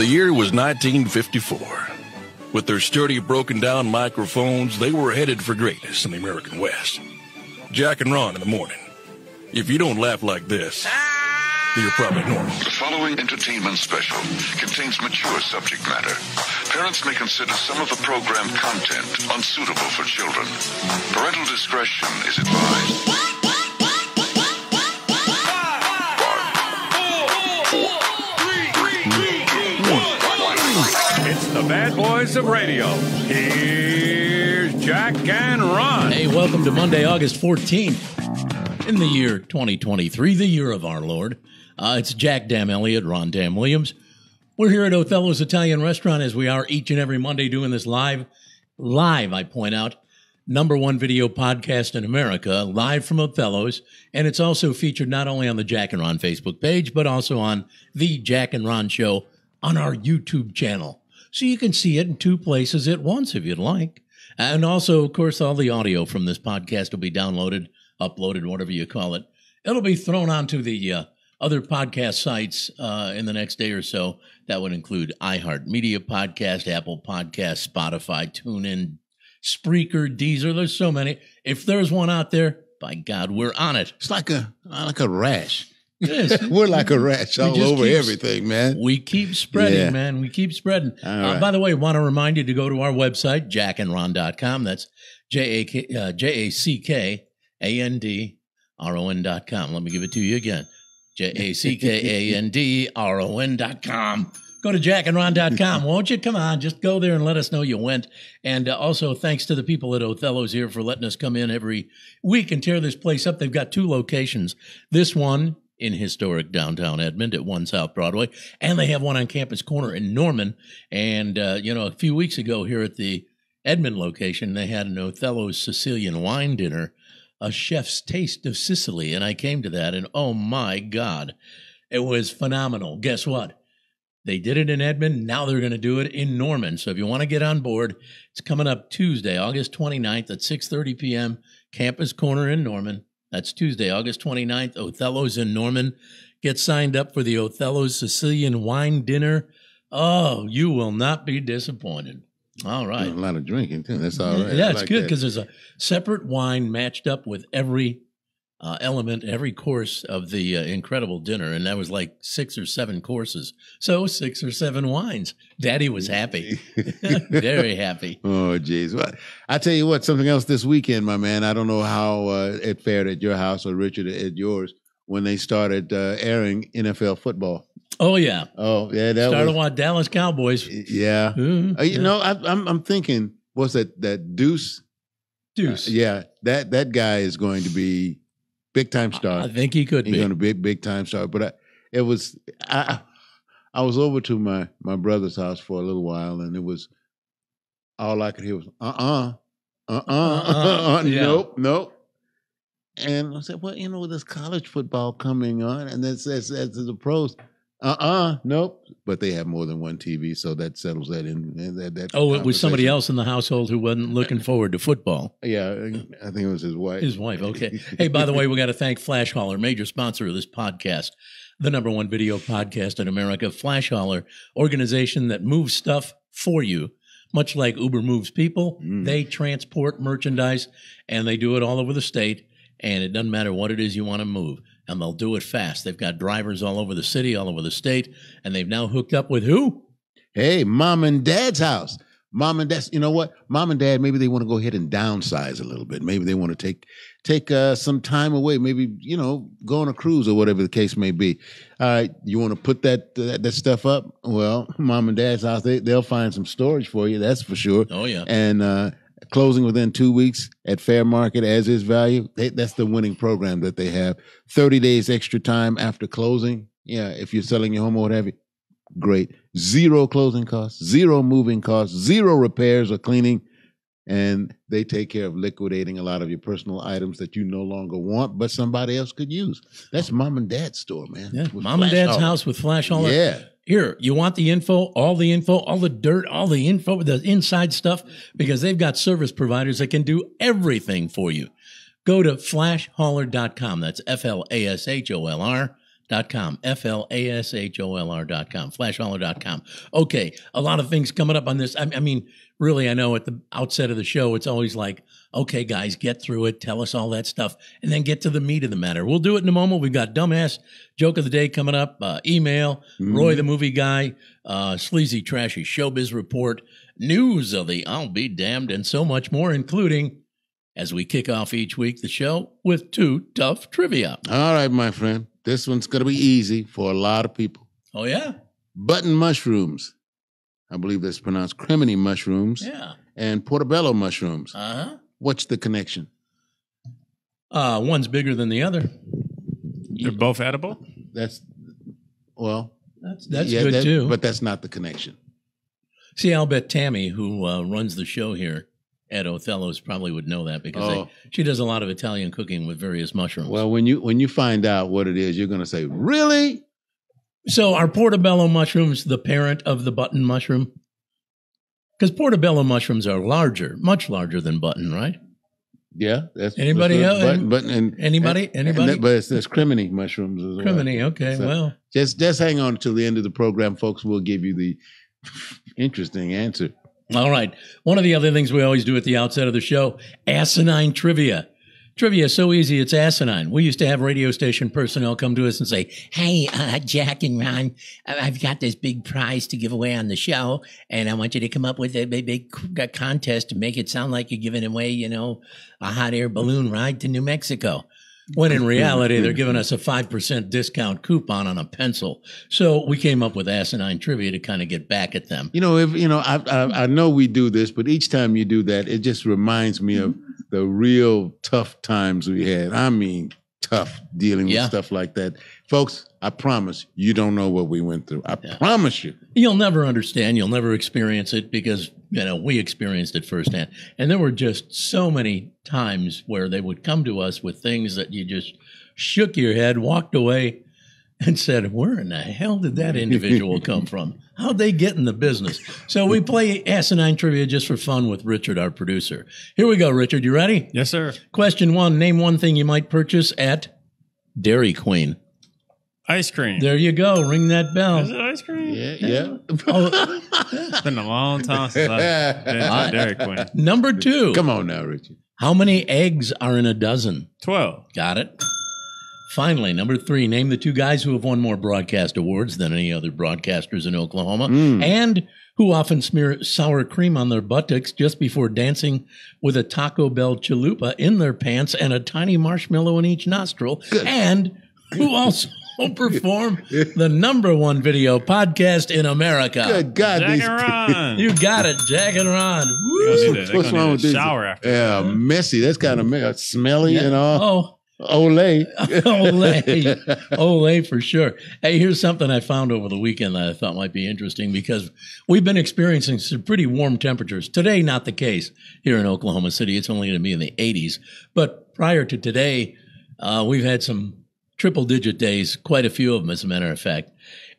The year was 1954. With their sturdy, broken down microphones, they were headed for greatness in the American West. Jack and Ron in the morning. If you don't laugh like this, you're probably normal. The following entertainment special contains mature subject matter. Parents may consider some of the program content unsuitable for children. Parental discretion is advised. Bad boys of radio. Here's Jack and Ron. Hey, welcome to Monday, August 14th in the year 2023, the year of our Lord. Uh, it's Jack Dam Elliott, Ron Dam Williams. We're here at Othello's Italian Restaurant as we are each and every Monday doing this live. Live, I point out, number one video podcast in America, live from Othello's. And it's also featured not only on the Jack and Ron Facebook page, but also on the Jack and Ron Show on our YouTube channel. So you can see it in two places at once if you'd like. And also, of course, all the audio from this podcast will be downloaded, uploaded, whatever you call it. It'll be thrown onto the uh, other podcast sites uh, in the next day or so. That would include iHeartMedia Podcast, Apple Podcast, Spotify, TuneIn, Spreaker, Deezer. There's so many. If there's one out there, by God, we're on it. It's like a like a rash. Is. We're like a rash all over keep- everything, man. We keep spreading, Yeah. man. We keep spreading. Uh, by the way, want to remind you to go to our website, jackandron.com. That's J A K uh, J A C K A N D R O N dot com. Let me give it to you again. J A C K A N D R O N dot com. Go to jackandron.com, won't you? Come on, just go there and let us know you went. And uh, also, thanks to the people at Othello's here for letting us come in every week and tear this place up. They've got two locations. This one in historic downtown Edmond at One South Broadway, and they have one on Campus Corner in Norman. And uh, you know, a few weeks ago here at the Edmond location, they had an Othello's Sicilian wine dinner, a chef's taste of Sicily, and I came to that, and oh my God, it was phenomenal. Guess what? They did it in Edmond. Now they're going to do it in Norman. So if you want to get on board, it's coming up Tuesday, August 29th at 6:30 p.m. Campus Corner in Norman. That's Tuesday, August 29th. Othello's in Norman. Get signed up for the Othello's Sicilian wine dinner. Oh, you will not be disappointed. All right. A lot of drinking too. That's all right. Yeah, it's like good because there's a separate wine matched up with every uh, element, every course of the uh, incredible dinner, and that was like six or seven courses. So six or seven wines. Daddy was happy, very happy. Oh, jeez. Well, I tell you what, something else this weekend, my man. I don't know how uh, it fared at your house or Richard at yours when they started uh, airing NFL football. Oh yeah, Oh, yeah, that started was. watching Dallas Cowboys. Yeah. Mhm. Uh, you know, I, I'm I'm thinking, what's that? That Deuce? Deuce. Uh, yeah, that that guy is going to be big time star. I think he could He's be. going to be big big time star. But I, it was I I was over to my my brother's house for a little while, and it was all I could hear was uh uh uh uh Uh-uh, yeah. nope nope. And I said, well, you know, with this college football coming on, and that's as as the pros. Uh uh nope. But they have more than one TV, so that settles that in. in that, that Oh, it was somebody else in the household who wasn't looking forward to football. Yeah, I think it was his wife. His wife. Okay. Hey, by the way, we got to thank Flasholr, major sponsor of this podcast, the number one video podcast in America. Flasholr, organization that moves stuff for you, much like Uber moves people. Mm. They transport merchandise, and they do it all over the state. And it doesn't matter what it is you want to move, and they'll do it fast. They've got drivers all over the city, all over the state, and they've now hooked up with who? Hey, mom and dad's house. Mom and dad's, you know what? Mom and dad, maybe they want to go ahead and downsize a little bit. Maybe they want to take take uh, some time away. Maybe you know, go on a cruise or whatever the case may be. All right, you want to put that that, that stuff up? Well, mom and dad's house, they they'll find some storage for you. That's for sure. Oh yeah, And uh, closing within two weeks at fair market as is value. They, that's the winning program that they have. Thirty days extra time after closing. Yeah, if you're selling your home or whatever, great. Zero closing costs, zero moving costs, zero repairs or cleaning. And they take care of liquidating a lot of your personal items that you no longer want, but somebody else could use. That's mom and dad's store, man. yeah. Mom and Dad's house with Flasholr. Yeah. Here, you want the info, all the info, all the dirt, all the info, the inside stuff, because they've got service providers that can do everything for you. Go to flasholr.com. That's F L A S H O L R flasholr.com, F L A S H O L R.com, flasholr.com. Okay, a lot of things coming up on this. I, I mean, really, I know at the outset of the show, it's always like, okay, guys, get through it, tell us all that stuff, and then get to the meat of the matter. We'll do it in a moment. We've got dumbass joke of the day coming up, uh, email, Roy the movie guy, uh, sleazy, trashy showbiz report, news of the I'll be damned, and so much more, including as we kick off each week the show with two tough trivia. All right, my friend. This one's going to be easy for a lot of people. Oh, yeah? Button mushrooms. I believe that's pronounced criminy mushrooms. Yeah. And portobello mushrooms. Uh huh. What's the connection? Uh, one's bigger than the other. They're both edible. That's, well, That's that's yeah, good that- too. But that's not the connection. See, I'll bet Tammy, who uh, runs the show here at Othello's, probably would know that because Oh. they, she does a lot of Italian cooking with various mushrooms. Well, when you when you find out what it is, you're going to say, "Really? so are portobello mushrooms the parent of the button mushroom? Because portobello mushrooms are larger, much larger than button, right? Yeah, that's Anybody that's else? But, but and Anybody? and- and Anybody? that- but it's, it's criminy mushrooms as well. Criminy. Okay. So- well, Just just hang on until the end of the program, folks. We'll give you the interesting answer. All right. One of the other things we always do at the outset of the show asinine trivia. Trivia is so easy, it's asinine. We used to have radio station personnel come to us and say, Hey, uh, Jack and Ron, I've got this big prize to give away on the show, and I want you to come up with a big, big contest to make it sound like you're giving away, you know, a hot air balloon ride to New Mexico. When in reality, they're giving us a 5% discount coupon on a pencil. So we came up with asinine trivia to kind of get back at them. You know, if you know, I, I I know we do this, but each time you do that, it just reminds me of the real tough times we had. I mean, tough dealing Yeah. with stuff like that, folks. I promise you don't know what we went through. I Yeah. promise you. You'll never understand. You'll never experience it because, you know, we experienced it firsthand. And there were just so many times where they would come to us with things that you just shook your head, walked away, and said, Where in the hell did that individual come from? How'd they get in the business? So we play asinine trivia just for fun with Richard, our producer. Here we go, Richard. You ready? Yes, sir. Question one Name one thing you might purchase at Dairy Queen. Ice cream. There you go. Ring that bell. Is it ice cream? Yeah, yeah. Oh, It's been a long time since I've been to Dairy Queen. number two. Come on now, Richard. How many eggs are in a dozen? 12. Got it. Finally, number three, name the two guys who have won more broadcast awards than any other broadcasters in Oklahoma Mm. and who often smear sour cream on their buttocks just before dancing with a Taco Bell chalupa in their pants and a tiny marshmallow in each nostril, and who also perform the number one video podcast in America. Good God, Jack these and Ron. You got it, Jack and Ron. They're Woo! gonna need a- they're What's wrong with this? shower after. Yeah, messy. That's kind of me- smelly and all. Oh, Olay. Olay. Olay for sure. Hey, here's something I found over the weekend that I thought might be interesting because we've been experiencing some pretty warm temperatures. Today, not the case here in Oklahoma City. It's only going to be in the 80s. But prior to today, uh, we've had some triple digit days, quite a few of them, as a matter of fact.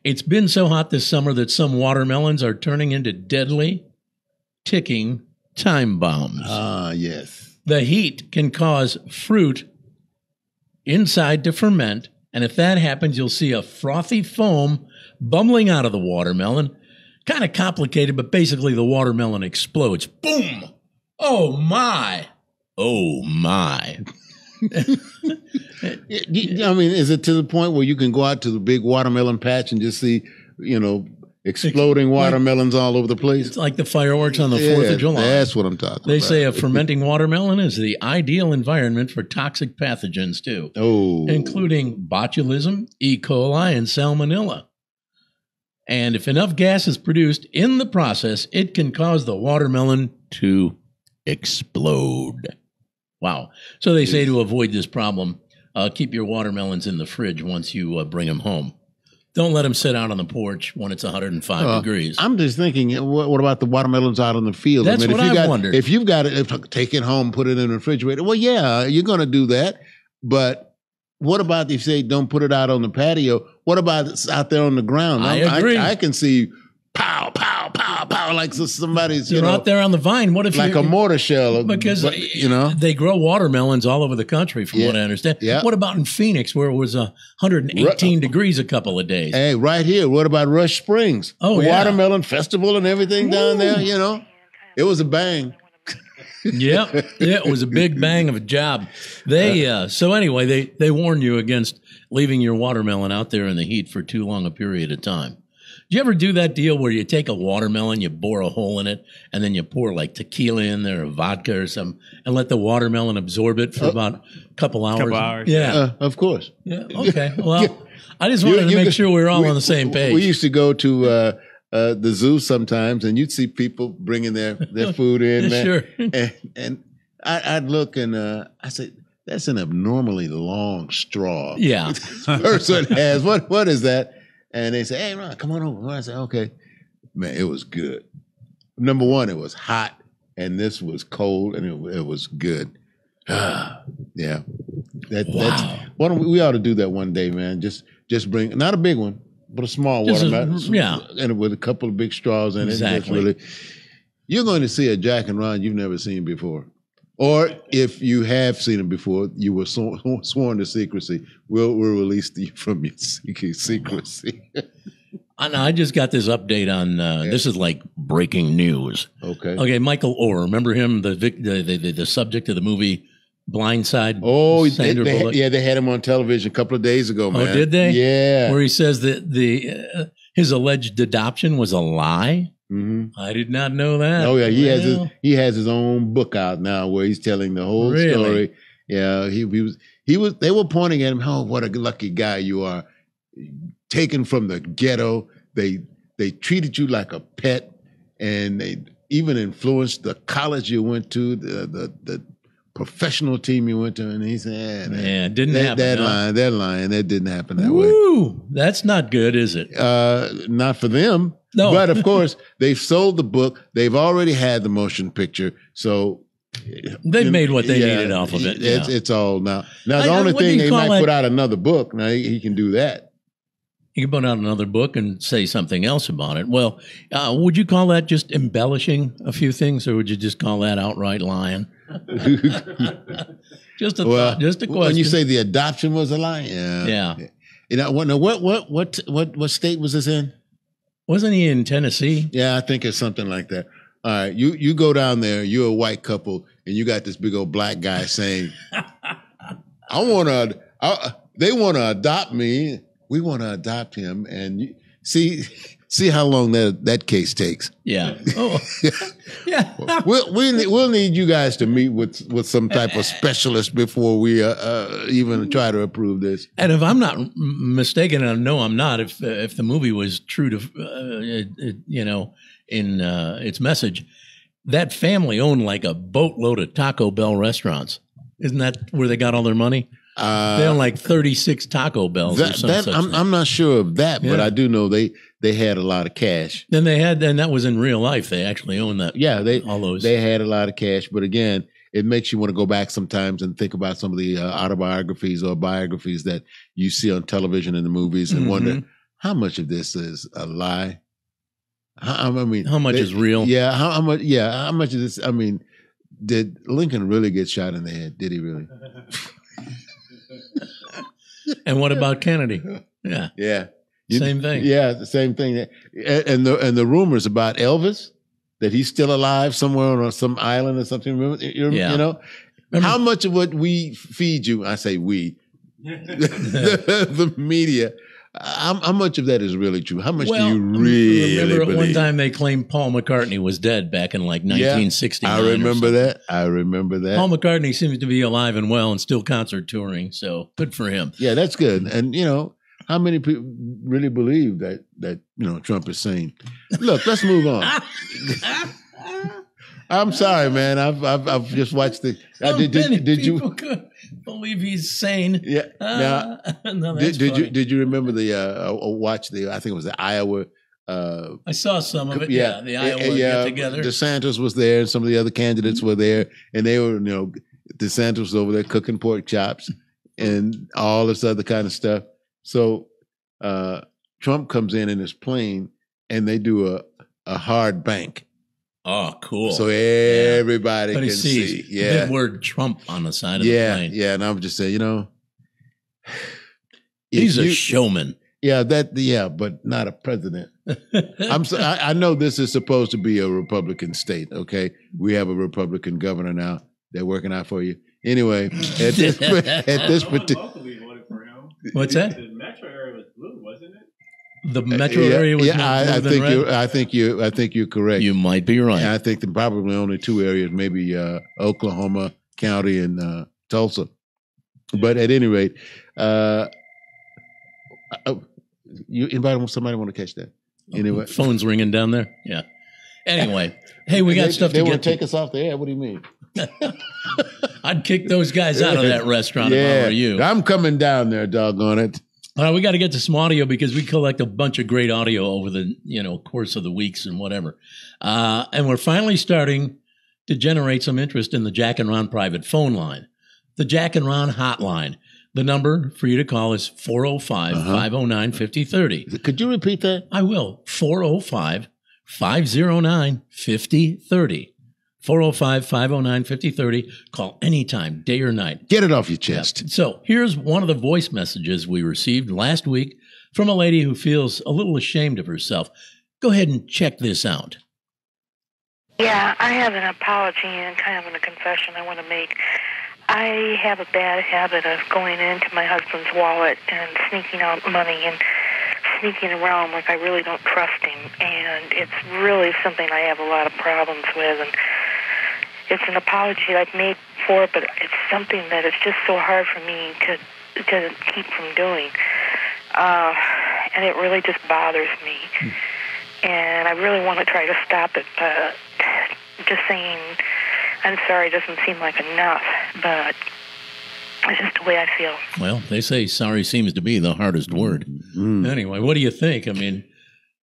It's been so hot this summer that some watermelons are turning into deadly, ticking time bombs. Ah, yes. The heat can cause fruit inside to ferment. And if that happens, you'll see a frothy foam bubbling out of the watermelon. Kind of complicated, but basically the watermelon explodes. Boom! Oh my! Oh my! I mean, is it to the point where you can go out to the big watermelon patch and just see, you know, exploding watermelons all over the place? It's like the fireworks on the 4th of July. That's what I'm talking They about. They say a fermenting watermelon is the ideal environment for toxic pathogens, too. oh, including botulism, E. coli, and salmonella. And if enough gas is produced in the process, it can cause the watermelon to explode. Wow. So they say to avoid this problem, uh, keep your watermelons in the fridge once you uh, bring them home. Don't let them sit out on the porch when it's 105 Uh, degrees. I'm just thinking, what, what about the watermelons out in the field? That's if what you I've got, wondered. If you've got it, if, take it home, put it in the refrigerator. Well, yeah, you're going to do that. But what about if you say don't put it out on the patio? What about out there on the ground? I I'm- agree. I, can see pow, like so somebody's you They're know out there on the vine. What if like a mortar shell. because but, you know. they grow watermelons all over the country, from Yeah. what I understand. Yeah. What about in Phoenix, where it was uh, 118 degrees a couple of days? Hey, right here. What about Rush Springs? Oh, yeah. watermelon festival and everything down there. You know, it was a bang. yep, yeah, it was a big bang of a job. They uh, so anyway, they they warn you against leaving your watermelon out there in the heat for too long a period of time. Do you ever do that deal where you take a watermelon, you bore a hole in it, and then you pour like tequila in there or vodka or something, and let the watermelon absorb it for about a couple hours? hours, Yeah. Uh, of course. yeah. Okay. Well, I just wanted You- to make could- sure we were all we- on the same page. We used to go to uh, uh, the zoo sometimes, and you'd see people bringing their, their food in. Man. Sure. And, and I, I'd look and uh, I said, "That's an abnormally long straw." yeah. This person has what? What is that? And they say, "Hey, Ron, come on over." I said, "Okay." Man, it was good. Number one, it was hot, and this was cold, and it, it was good. yeah, that, Wow. that's why don't we, we ought to do that one day, man? Just just bring not a big one, but a small Just a- yeah. and with a couple of big straws in it. Exactly. really, you're going to see a Jack and Ron you've never seen before. Or if you have seen them before, you were sworn, sworn to secrecy. We'll, we'll release you from your sec- secrecy. And I just got this update on uh, this is like breaking news. okay. Okay, Michael Oher, remember him, the vic- the, the, the subject of the movie Blindside? Oh, they, they- yeah, they had him on television a couple of days ago, man. Oh, did they? Yeah. where he says that the uh, his alleged adoption was a lie. Hmm I did not know that. Oh yeah, he has his he has his own book out now where he's telling the whole Really? story. Yeah, he, he was he was they were pointing at him, oh, what a lucky guy you are. Taken from the ghetto. They they treated you like a pet and they even influenced the college you went to, the the, the professional team you went to, and he said, "Yeah, Yeah, it didn't that, happen. That line, that line, that didn't happen that way. Woo! That's not good, is it? Uh, not for them. No. But of course, they've sold the book. They've already had the motion picture. So They've made what they yeah, needed off of it. It's, yeah. it's all now. Now, the I- only thing they might that? put out another book. Now, he, he can do that. You can put out another book and say something else about it. Well, uh, would you call that just embellishing a few things, or would you just call that outright lying? just a well, thought, just a question. when you say the adoption was a lie, yeah. Yeah. You know, what, what, what, what, what, what state was this in? wasn't he in Tennessee? Yeah, I think it's something like that. All right, you you go down there. You're a white couple, and you got this big old black guy saying, "I want to. I, they want to adopt me. We want to adopt him." And see, see how long that that case takes. Yeah. Oh, yeah. We'll we ne- we'll need you guys to meet with with some type of specialist before we uh, uh, even try to approve this. And if I'm not mistaken, and I know I'm not, if uh, if the movie was true to, uh, it, it, you know, in uh, its message, that family owned like a boatload of Taco Bell restaurants. Isn't that where they got all their money? Uh, They own like 36 Taco Bells or that, some that such I'm. I'm not sure of that, but I do know they they had a lot of cash. then they had, and that was in real life. They actually owned that. Yeah, they all those. they had a lot of cash, but again, it makes you want to go back sometimes and think about some of the uh, autobiographies or biographies that you see on television and the movies, and wonder Mhm. how much of this is a lie. How, I mean, How much they- is real? Yeah, how, how much? Yeah, how much of this? I mean, did Lincoln really get shot in the head? Did he really? And what about Kennedy? Yeah, Yeah, You- same thing. Yeah, the same thing. And, and the and the rumors about Elvis that he's still alive somewhere on some island or something. Remember, you, Yeah. you know, Remember- how much of what we feed you? I say we, the, the media. How, how much of that is really true? How much Well, do you um, really remember believe? one time they claimed Paul McCartney was dead back in like Yeah, I remember that. I remember that. Paul McCartney seems to be alive and well and still concert touring, so good for him. Yeah, that's good. And you know, how many people really believe that that you know Trump is sane? Look, let's move on. I'm sorry, man. I've I've, I've just watched the. Uh, How did did, did you? believe he's sane? Yeah. Now, Uh, no, that's did, did you did you remember the uh, uh, watch the? I think it was the Iowa. Uh, I saw some of it. Yeah, the Iowa yeah, yeah, get together. DeSantis was there, and some of the other candidates were there, and they were, you know, DeSantis was over there cooking pork chops and all this other kind of stuff. So uh, Trump comes in in his plane, and they do a a hard bank, Oh, cool. so everybody but can he see. the Yeah, big word Trump on the side of yeah, the plane. yeah. And I'm just saying, you know, if He's a you- showman. yeah, that yeah, but not a president. I'm so, I, I know this is supposed to be a Republican state. Okay, we have a Republican governor now. They're working out for you. Anyway, at this at this particular. locally voted for him. What's that? The metro yeah, area was yeah, more I, blue I than think red? you. I think you. I think you're correct. You might be right. And I think there probably only two areas, maybe uh, Oklahoma County and uh, Tulsa. But at any rate, uh, uh, you anybody somebody want to catch that? Anyway, Phone's ringing down there. Yeah. Anyway, hey, we got they, stuff They to want to take us off the air. What do you mean? I'd kick those guys out of that restaurant if I were you. I'm coming down there. Doggone it! All right, we got to get to some audio because we collect a bunch of great audio over the you know course of the weeks and whatever, uh, and we're finally starting to generate some interest in the Jack and Ron private phone line, the Jack and Ron hotline. The number for you to call is 405 509 5030. Could you repeat that? I will. 405 509 5030. 405 509 5030. Call anytime, day or night. Get it off your chest. So here's one of the voice messages we received last week from a lady who feels a little ashamed of herself. Go ahead and check this out. Yeah, I have an apology and kind of a confession I want to make. I have a bad habit of going into my husband's wallet and sneaking out money and sneaking around like I really don't trust him. And it's really something I have a lot of problems with. And it's an apology I've made for, but it's something that is just so hard for me to to keep from doing. Uh, and it really just bothers me and I really want to try to stop it. But just saying, I'm sorry doesn't seem like enough, but it's just the way I feel. Well, they say sorry seems to be the hardest word. Mm. Anyway, what do you think? I mean,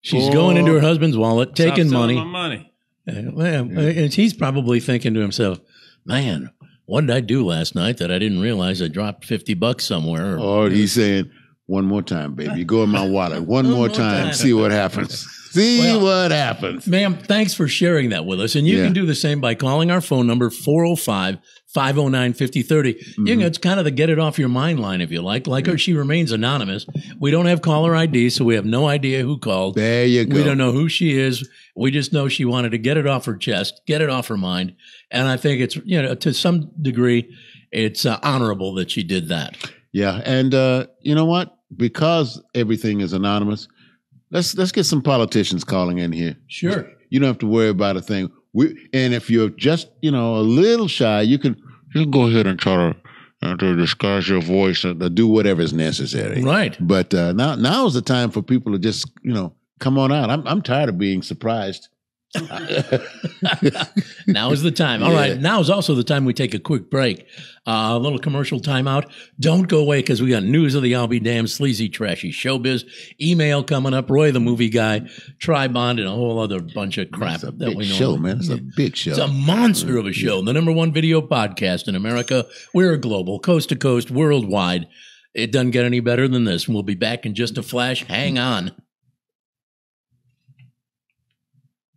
she's going into her husband's wallet, taking Stop money. money. And he's probably thinking to himself, man, what did I do last night that I didn't realize I dropped 50 bucks somewhere? Or, oh, Or he's saying, "One more time, baby. Go in my wallet. One, more, more time. time. See what happens. See Well- what happens." Ma'am, thanks for sharing that with us. And you Yeah. can do the same by calling our phone number 405 509 5030. Mm-hmm. You can, it's kind of the get it off your mind line if you like. Like her, she remains anonymous. We don't have caller ID, so we have no idea who called. There you go. We don't know who she is. We just know she wanted to get it off her chest, get it off her mind. And I think it's, you know, to some degree, it's uh, honorable that she did that. Yeah, and uh, you know what? Because everything is anonymous, let's let's get some politicians calling in here. Sure. You don't have to worry about a thing. We and if you're just you know a little shy, you can you can go ahead and try to, uh, to disguise your voice and do whatever is necessary. Right. But uh, now now is the time for people to just you know come on out. I'm I'm tired of being surprised. now is the time. All right. Yeah. Now is also the time we take a quick break. Uh, a little commercial timeout. Don't go away because we got news of the I'll be damn sleazy, trashy showbiz. Email coming up. Roy, the movie guy, Tribond, and a whole other bunch of crap a that big we know. show, man. It's a big show. It's a monster of a show. The number one video podcast in America. We're global, coast to coast, worldwide. It doesn't get any better than this. We'll be back in just a flash. Hang on.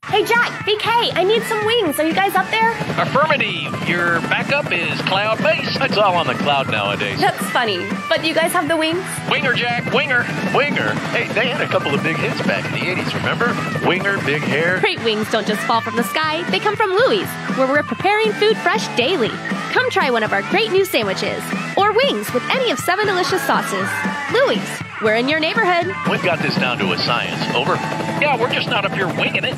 Hey Jack, BK, I need some wings. Are you guys up there? Affirmative. Your backup is cloud based. It's all on the cloud nowadays. That's funny. But do you guys have the wings? Winger Jack, Winger, Winger. Hey, they had a couple of big hits back in the 80s, remember? Winger, big hair. Great wings don't just fall from the sky, they come from Louie's, where we're preparing food fresh daily. Come try one of our great new sandwiches. Or wings with any of seven delicious sauces. Louie's, we're in your neighborhood. We've got this down to a science. Over. Yeah, we're just not up here winging it.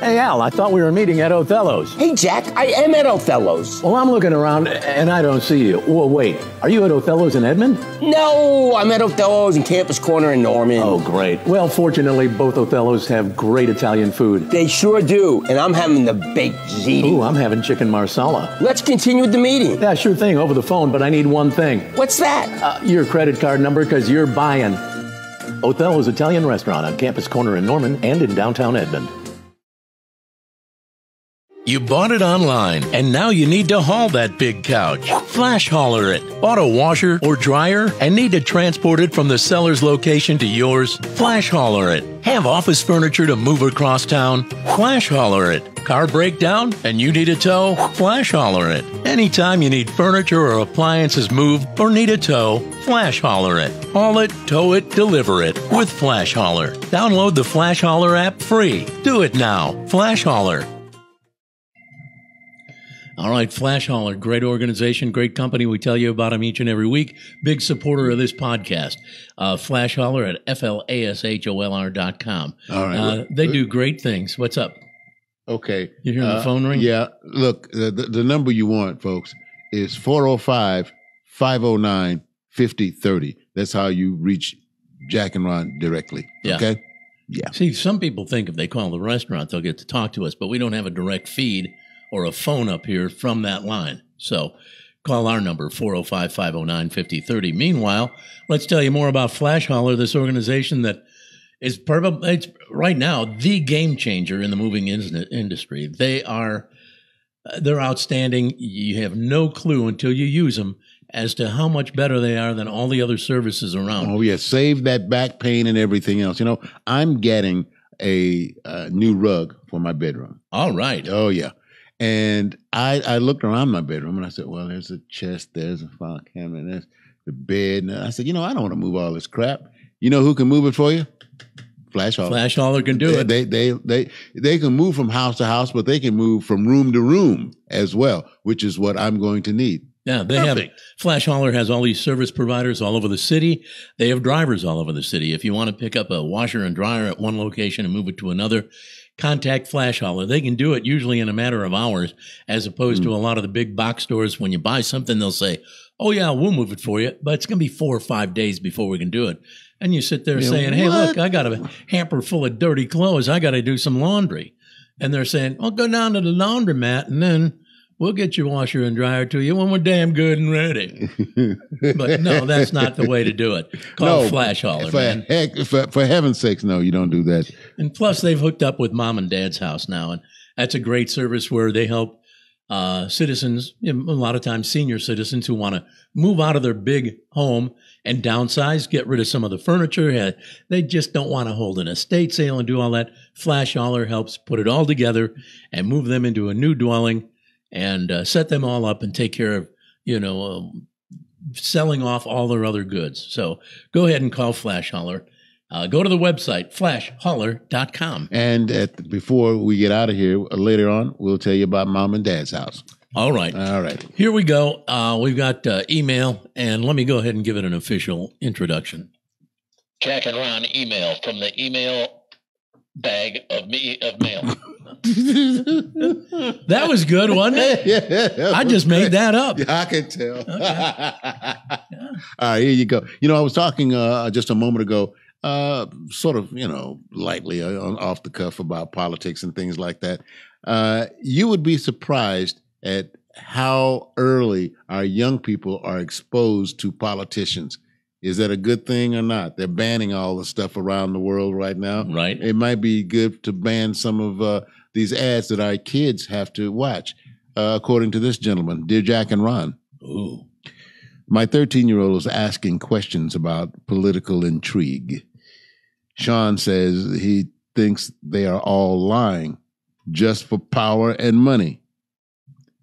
Hey, Al, I thought we were meeting at Othello's. Hey, Jack, I am at Othello's. Well, I'm looking around and I don't see you. Well, wait, are you at Othello's in Edmond? No, I'm at Othello's in Campus Corner in Norman. Oh, great. Well, fortunately, both Othello's have great Italian food. They sure do, and I'm having the baked ziti. Ooh, I'm having chicken marsala. Let's continue with the meeting. Yeah, sure thing, over the phone, but I need one thing. What's that? Uh, your credit card number, because you're buying. Othello's Italian restaurant on Campus Corner in Norman and in downtown Edmond. You bought it online, and now you need to haul that big couch. Flasholr it. Bought a washer or dryer and need to transport it from the seller's location to yours? Flasholr it. Have office furniture to move across town? Flasholr it. Car breakdown and you need a tow? Flasholr it. Anytime you need furniture or appliances moved or need a tow, Flasholr it. Haul it, tow it, deliver it with Flasholr. Download the Flasholr app free. Do it now. Flasholr. All right, Flasholr, great organization, great company. We tell you about them each and every week. Big supporter of this podcast. Uh, Flasholr at F-L-A-S-H-O-L-R dot com. All right. Uh, they do great things. What's up? Okay. You hearing the phone ring? Yeah. Look, the, the, the number you want, folks, is 405 509 5030. That's how you reach Jack and Ron directly. Yeah. Okay. Yeah. See, some people think if they call the restaurant, they'll get to talk to us, but we don't have a direct feed or a phone up here from that line. So call our number, 405 509 5030. Meanwhile, let's tell you more about Flasholr, this organization that is probably, it's right now the game changer in the moving in- industry. They are, uh, they're outstanding. You have no clue until you use them as to how much better they are than all the other services around. Oh, yeah. Save that back pain and everything else. You know, I'm getting a, uh new rug for my bedroom. All right. Oh, yeah. And I, I looked around my bedroom and I said, well, there's a chest, there's a file cabinet, there's the bed. And I said, you know, I don't want to move all this crap. You know who can move it for you? Flasholr. Flash Hauler can do they, it. They, they they they can move from house to house, but they can move from room to room as well, which is what I'm going to need. Yeah, they have Flasholr has all these service providers all over the city. They have drivers all over the city. If you want to pick up a washer and dryer at one location and move it to another, contact Flasholr. They can do it usually in a matter of hours, as opposed to hmm. a lot of the big box stores. When you buy something, they'll say, "Oh yeah, we'll move it for you," but it's going to be four or five days before we can do it. And you sit there Yeah, saying, "Hey, look, I got a hamper full of dirty clothes. I got to do some laundry," and they're saying, "Well, go down to the laundromat and then." We'll get your washer and dryer to you when we're damn good and ready. but no, that's not the way to do it. Call No, Flasholr, for, man. Heck, for, for heaven's sakes, no, you don't do that. And plus, they've hooked up with mom and dad's house now, and that's a great service where they help uh, citizens, a lot of times senior citizens who want to move out of their big home and downsize, get rid of some of the furniture. They just don't want to hold an estate sale and do all that. Flasholr helps put it all together and move them into a new dwelling and uh, set them all up and take care of, you know, um, selling off all their other goods. So go ahead and call Flasholr. Uh, go to the website, flasholr.com. And at, before we get out of here, uh, later on, we'll tell you about mom and dad's house. All right. All right. Here we go. Uh, we've got uh, email, and let me go ahead and give it an official introduction. Jack and Ron email from the email bag of me of mail. that was good, wasn't it? yeah, I just made that up. Yeah, I can tell. All right, here you go. You know, I was talking uh, just a moment ago, uh, sort of, you know, lightly uh, off the cuff about politics and things like that. Uh, you would be surprised at how early our young people are exposed to politicians. Is that a good thing or not? They're banning all the stuff around the world right now. Right. It might be good to ban some of uh, these ads that our kids have to watch. Uh, according to this gentleman, dear Jack and Ron. Ooh. My 13 year old is asking questions about political intrigue. Sean says he thinks they are all lying just for power and money.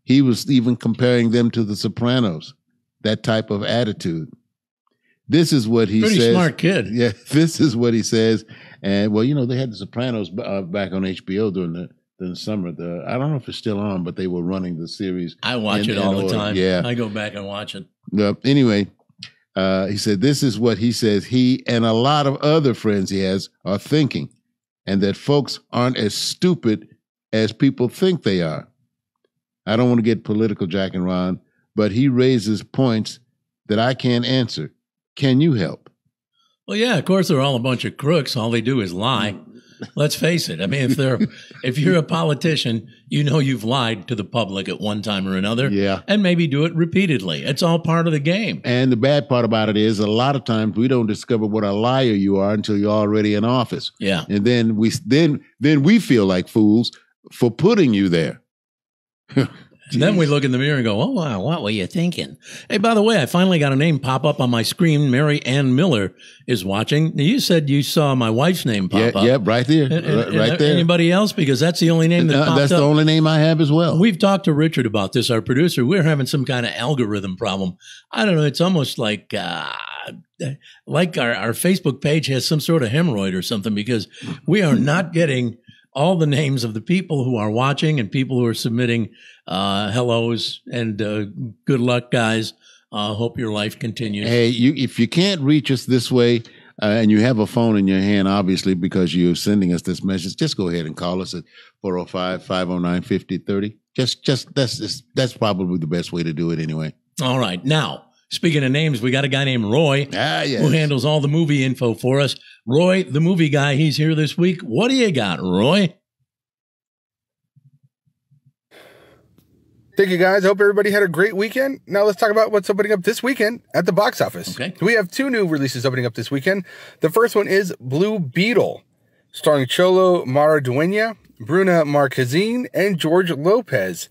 He was even comparing them to the Sopranos, that type of attitude. This is what he says. Pretty says. smart kid. Yeah, this is what he says. And well, you know, they had the Sopranos uh, back on HBO during the the summer. The I don't know if it's still on, but they were running the series. I watch in- it all the order. time. Yeah, I go back and watch it. anyway, uh, he said this is what he says he and a lot of other friends he has are thinking, and that folks aren't as stupid as people think they are. I don't want to get political, Jack and Ron, but he raises points that I can't answer. Can you help? Well, yeah, of course they're all a bunch of crooks. All they do is lie. Let's face it. I mean, if they're if you're a politician, you know you've lied to the public at one time or another. Yeah. And maybe do it repeatedly. It's all part of the game. And the bad part about it is, a lot of times we don't discover what a liar you are until you're already in office. Yeah. and then we then then we feel like fools for putting you there. And then we look in the mirror and go, "Oh wow, what were you thinking?" Hey, by the way, I finally got a name pop up on my screen. Mary Ann Miller is watching. Now, you said you saw my wife's name pop Yeah, up. yep, right there, And- and- right, there. Anybody else? Because that's the only name that Uh, that's up. the only name I have as well. We've talked to Richard about this, our producer. We're having some kind of algorithm problem. I don't know. It's almost like uh, like our, our Facebook page has some sort of hemorrhoid or something because we are not getting all the names of the people who are watching and people who are submitting uh, hellos and uh, good luck, guys. Uh, hope your life continues. Hey, you if you can't reach us this way, uh, and you have a phone in your hand, obviously because you're sending us this message, just go ahead and call us at 405-509-5030. Just just that's just, that's probably the best way to do it anyway. All right. Now, speaking of names, we got a guy named Roy Ah, yes. who handles all the movie info for us. Roy, the movie guy, he's here this week. What do you got, Roy? Thank you guys. Hope everybody had a great weekend. Now let's talk about what's opening up this weekend at the box office. Okay. We have two new releases opening up this weekend. The first one is Blue Beetle, starring Xolo Maridueña, Bruna Marquezine, and George Lopez.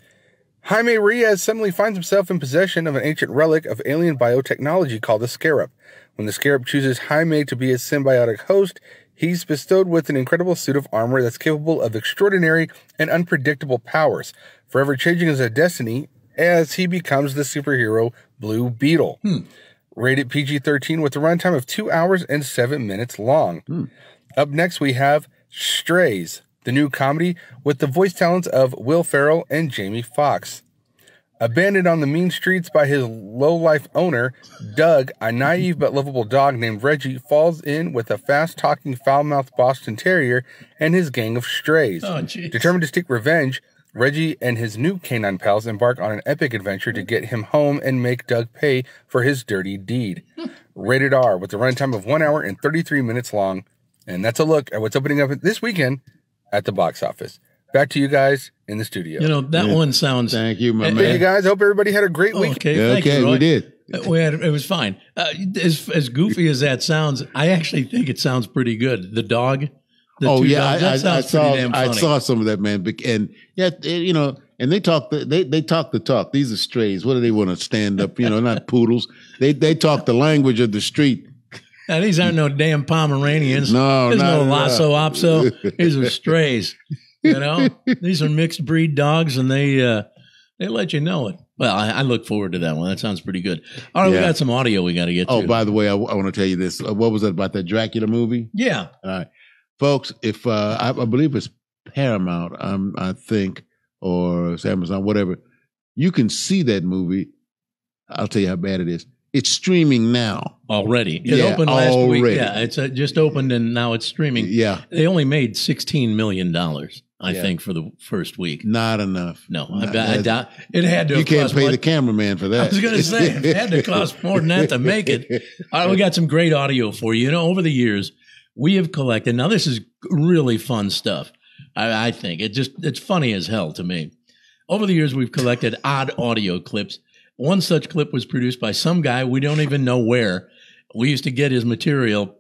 Jaime Reyes suddenly finds himself in possession of an ancient relic of alien biotechnology called the Scarab. When the Scarab chooses Jaime to be his symbiotic host, he's bestowed with an incredible suit of armor that's capable of extraordinary and unpredictable powers, forever changing his destiny as he becomes the superhero Blue Beetle. Hmm. Rated PG 13 with a runtime of 2 hours and 7 minutes long. Hmm. Up next, we have Strays, the new comedy with the voice talents of Will Ferrell and Jamie Foxx. Abandoned on the mean streets by his low-life owner, Doug, a naive but lovable dog named Reggie, falls in with a fast-talking, foul-mouthed Boston Terrier and his gang of strays. Oh. Determined to seek revenge, Reggie and his new canine pals embark on an epic adventure to get him home and make Doug pay for his dirty deed. Rated R, with a runtime of 1 hour and 33 minutes long. And that's a look at what's opening up this weekend at the box office. Back to you guys in the studio. You know, that one sounds. Thank you, my Thank you guys. Hope everybody had a great week. Okay, Yeah, thank okay, you, we did. Uh, We had, it was fine. Uh, as as goofy as that sounds, I actually think it sounds pretty good. The dog. The oh two yeah, dogs, that I, I, I saw pretty damn I saw some of that man, and yeah, you know, and they talk the they they talk the talk. These are strays. What do they want to stand up? You know, not poodles. They they talk the language of the street. Now, these aren't no damn Pomeranians. No, There's no not at all. Lhasa Apso. These are strays. You know, these are mixed breed dogs, and they uh, they let you know it. Well, I, I look forward to that one. That sounds pretty good. All right, we got some audio we got to get Oh, to. by the way, I, want to tell you this. Uh, what was it about that Dracula movie? yeah, All right, folks. If uh, I, I believe it's Paramount, um, I think, or it's Amazon, whatever. You can see that movie. I'll tell you how bad it is. It's streaming now. already. It Yeah, opened last week. Yeah, it's uh, just opened and now it's streaming. Yeah, They only made sixteen million dollars, I Yeah. think, for the first week. not enough. No, I, Not- bet- I that's- doubt it had to. You have can't cost pay much- the cameraman for that. I was going to say it had to cost more than that to make it. All right, we got some great audio for you. You know, over the years, we have collected. Now, this is really fun stuff. I, I think it just it's funny as hell to me. Over the years, we've collected odd audio clips. One such clip was produced by some guy we don't even know where. We used to get his material.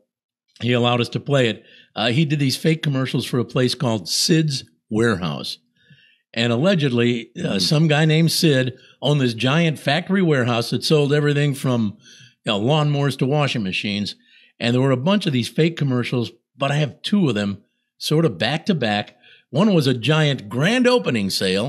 He allowed us to play it. Uh, he did these fake commercials for a place called Sid's Warehouse. And allegedly, uh, some guy named Sid owned this giant factory warehouse that sold everything from you know, lawnmowers to washing machines. And there were a bunch of these fake commercials, but I have two of them sort of back to back. One was a giant grand opening sale.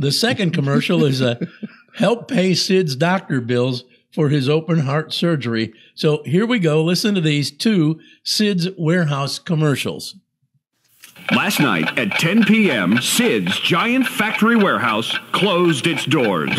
The second commercial is a help pay Sid's doctor bills for his open heart surgery. So here we go. Listen to these two Sid's warehouse commercials. Last night at 10 p.m., Sid's giant factory warehouse closed its doors.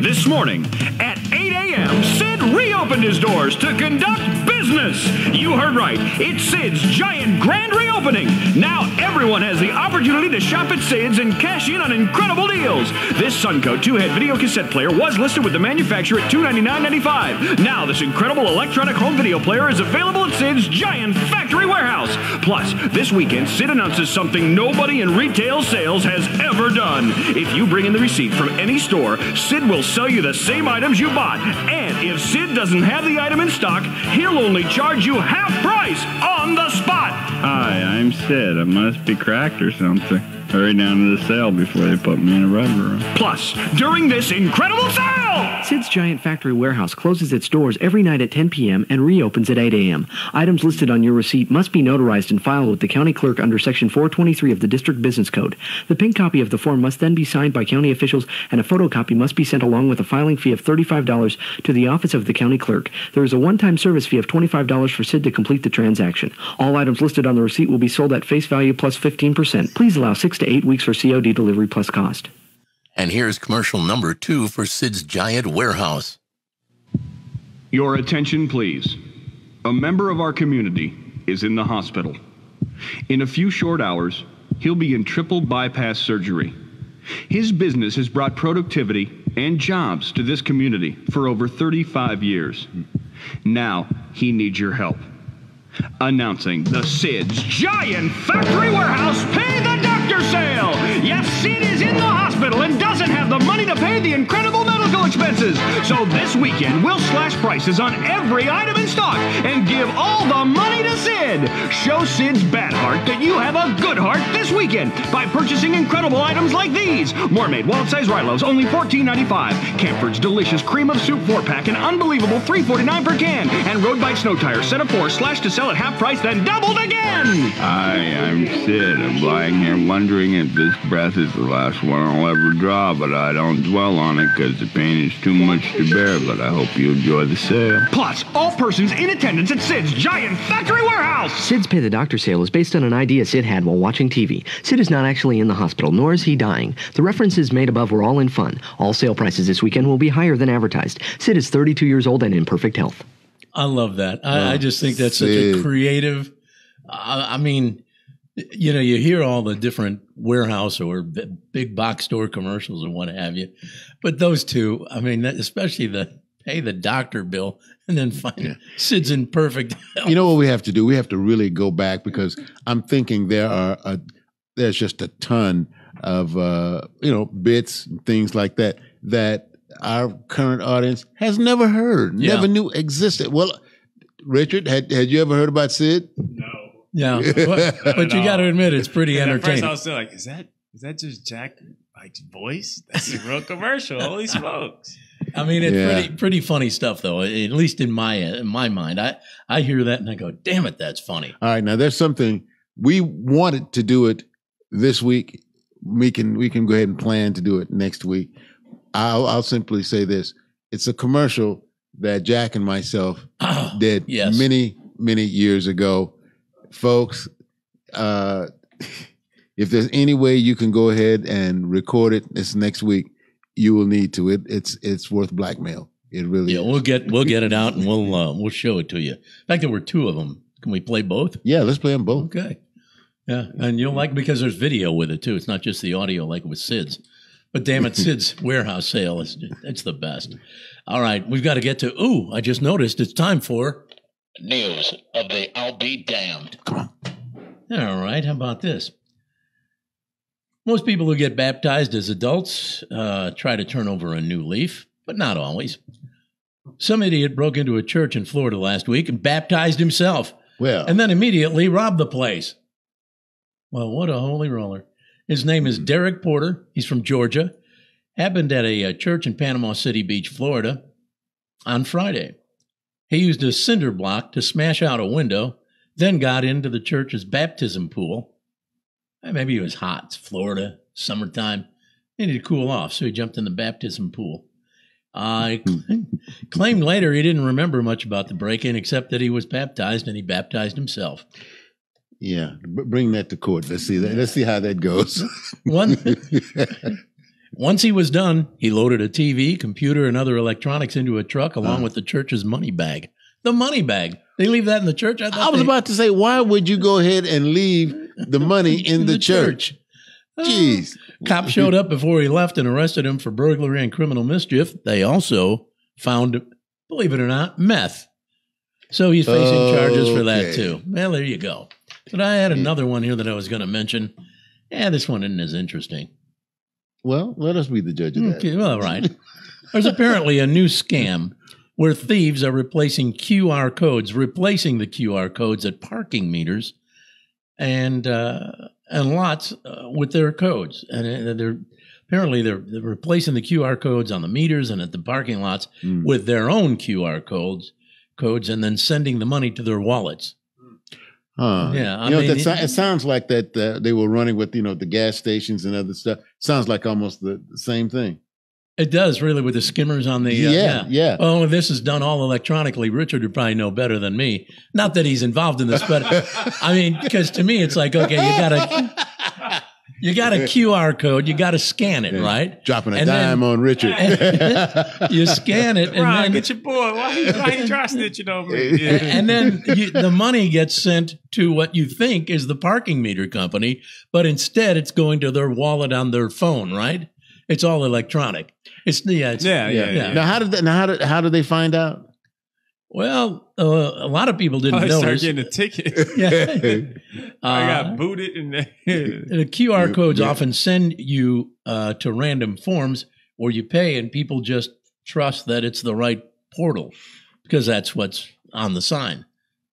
This morning at 8 a.m., Sid reopened his doors to conduct business. You heard right. It's Sid's giant grand reopening. Now everyone has the opportunity to shop at Sid's and cash in on incredible deals. This Suncoat two-head video cassette player was listed with the manufacturer at $299.95. Now this incredible electronic home video player is available at Sid's giant factory warehouse. Plus, this weekend, Sid announces something nobody in retail sales has ever done. If you bring in the receipt from any store, Sid will sell you the same items you bought. And if Sid doesn't have the item in stock, he'll only charge you half price on the spot. Hi, I'm Sid. I must be cracked or something. Hurry down to the sale before they put me in a rubber room. Plus, during this incredible sale, Sid's Giant Factory Warehouse closes its doors every night at 10 p.m. and reopens at 8 a.m. Items listed on your receipt must be notarized and filed with the county clerk under Section 423 of the District Business Code. The pink copy of the form must then be signed by county officials, and a photocopy must be sent along with a filing fee of $35 to the office of the county clerk. There is a one-time service fee of $25 for Sid to complete the transaction. All items listed on the receipt will be sold at face value plus 15%. Please allow six to eight weeks for COD delivery plus cost. And here's commercial number two for Sid's Giant Warehouse. Your attention, please. A member of our community is in the hospital. In a few short hours, he'll be in triple bypass surgery. His business has brought productivity and jobs to this community for over 35 years. Now he needs your help. Announcing the Sid's Giant Factory Warehouse Pay the Doctor Sale! Yes, Sid is in the hospital and doesn't have the money to pay the incredible medical expenses. So this weekend, we'll slash prices on every item in stock and give all the money to Sid. Show Sid's bad heart that you have a good heart this weekend by purchasing incredible items like these. Mermaid wallet size Rilos, only $14.95. Camford's delicious cream of soup four pack, an unbelievable $3.49 per can. And Road Bike snow tires, set of four, slash to sell at half price, then doubled again. Hi, I'm Sid. I'm lying here wondering if this breath is the last one I'll ever draw, but I don't dwell on it because the pain is too much to bear. But I hope you enjoy the sale. Plus, all persons in attendance at Sid's Giant Factory Warehouse. Sid's Pay the Doctor sale is based on an idea Sid had while watching TV. Sid is not actually in the hospital, nor is he dying. The references made above were all in fun. All sale prices this weekend will be higher than advertised. Sid is 32 years old and in perfect health. I love that. I, I oh, just think that's such a creative. I, I mean, you know, you hear all the different warehouse or b- big box store commercials and what have you, but those two, I mean, especially the pay the doctor bill and then find Sid's in perfect health. You know what we have to do? We have to really go back because I'm thinking there are a, there's just a ton of uh, you know bits and things like that that our current audience has never heard, Yeah. never knew existed. Well, Richard, had had you ever heard about Sid? Yeah, but, but you got to admit it's pretty And at first entertaining. I was still like, is that is that just Jack Mike's voice? That's a real commercial. Holy smokes. I mean, it's Yeah. pretty pretty funny stuff, though. At least in my in my mind, I I hear that and I go, "Damn it, that's funny." All right, now there's something we wanted to do it this week. We can we can go ahead and plan to do it next week. I'll I'll simply say this: it's a commercial that Jack and myself did yes. many many years ago, folks. Uh, if there's any way you can go ahead and record it this next week, you will need to. It it's it's worth blackmail. It really Yeah, is. we'll get we'll get it out and we'll uh, we'll show it to you. In fact, there were two of them. Can we play both? Yeah, let's play them both. Okay. Yeah, and you'll like because there's video with it too. It's not just the audio like with Sid's. But damn it, Sid's warehouse sale is it's the best. All right, we've got to get to. Ooh, I just noticed it's time for news of the I'll be damned. Come on. All right, how about this? Most people who get baptized as adults uh, try to turn over a new leaf, but not always. Some idiot broke into a church in Florida last week and baptized himself. Well, and then immediately robbed the place. Well, what a holy roller. His name is Derek Porter. He's from Georgia. Happened at a, uh church in Panama City Beach, Florida on Friday. He used a cinder block to smash out a window, then got into the church's baptism pool. Uh, Maybe it was hot. It's Florida, summertime. He needed to cool off, so he jumped in the baptism pool. Uh, claimed later he didn't remember much about the break in except that he was baptized and he baptized himself. Yeah, bring that to court. Let's see that. Let's see how that goes. One, once he was done, he loaded a TV, computer, and other electronics into a truck along with the church's money bag. The money bag. They leave that in the church. I, I was about to say, why would you go ahead and leave the money in the, church? Oh, Jeez. Cops showed up before he left and arrested him for burglary and criminal mischief. They also found, believe it or not, meth. So he's facing charges for that too. Well, there you go. But I had another one here that I was going to mention. Yeah, this one isn't as interesting. Well, let us be the judge of that. Okay, well, all right. There's apparently a new scam where thieves are replacing QR codes, replacing the QR codes at parking meters, and uh, and lots uh, with their codes, and uh, they're apparently they're, they're replacing the QR codes on the meters and at the parking lots Mm. with their own QR codes, codes, and then sending the money to their wallets. Huh. Yeah, I you know, mean, that, it- it sounds like that uh, they were running with you know the gas stations and other stuff. Sounds like almost the, the same thing. It does really with the skimmers on the uh, Yeah, yeah. Oh, this is done all electronically. Richard would probably know better than me. Not that he's involved in this, but I mean, because to me, it's like okay, you got to you got a QR code, you got to scan it, right? Dropping a And then- dime on Richard. you scan it, and Ron, then get your boy. Why he, why he dry snitching over me? and, and then you, the money gets sent to what you think is the parking meter company, but instead it's going to their wallet on their phone, right? It's all electronic. It's yeah, it's, Now how did they, now how did how did they find out? Well, uh, a lot of people didn't I start notice. getting a ticket. Yeah. I Uh, got booted and the QR codes yeah. often send you uh, to random forms where you pay, and people just trust that it's the right portal because that's what's on the sign.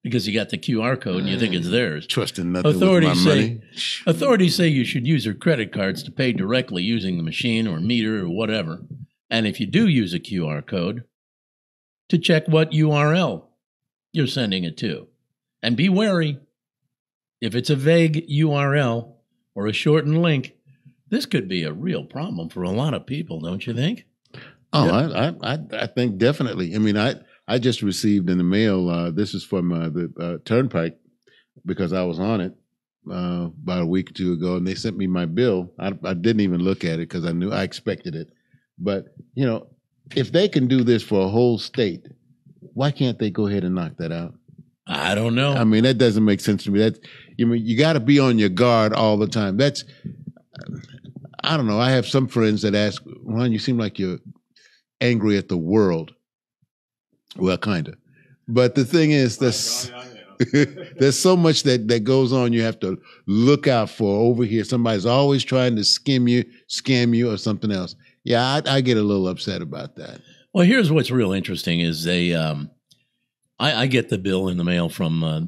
Because you got the QR code and you think it's theirs. Trusting nothing Authorities with my say money. authorities say you should use your credit cards to pay directly using the machine or meter or whatever. And if you do use a QR code, to check what URL you're sending it to. And be wary if it's a vague URL or a shortened link, this could be a real problem for a lot of people, don't you think? Oh, I, I, I, I think definitely. I mean, I, I just received in the mail. Uh, this is from uh, the uh, Turnpike because I was on it uh, about a week or two ago, and they sent me my bill. I, I didn't even look at it because I knew I expected it. But you know, if they can do this for a whole state, why can't they go ahead and knock that out? I don't know. I mean, that doesn't make sense to me. That you mean you got to be on your guard all the time. That's I don't know. I have some friends that ask, Ron, you seem like you're angry at the world. Well, kind of. But the thing is, there's there's so much that that goes on. You have to look out for over here. Somebody's always trying to skim you, scam you, or something else. Yeah, I, I get a little upset about that. Well, here's what's real interesting is they, um, I, I get the bill in the mail from uh,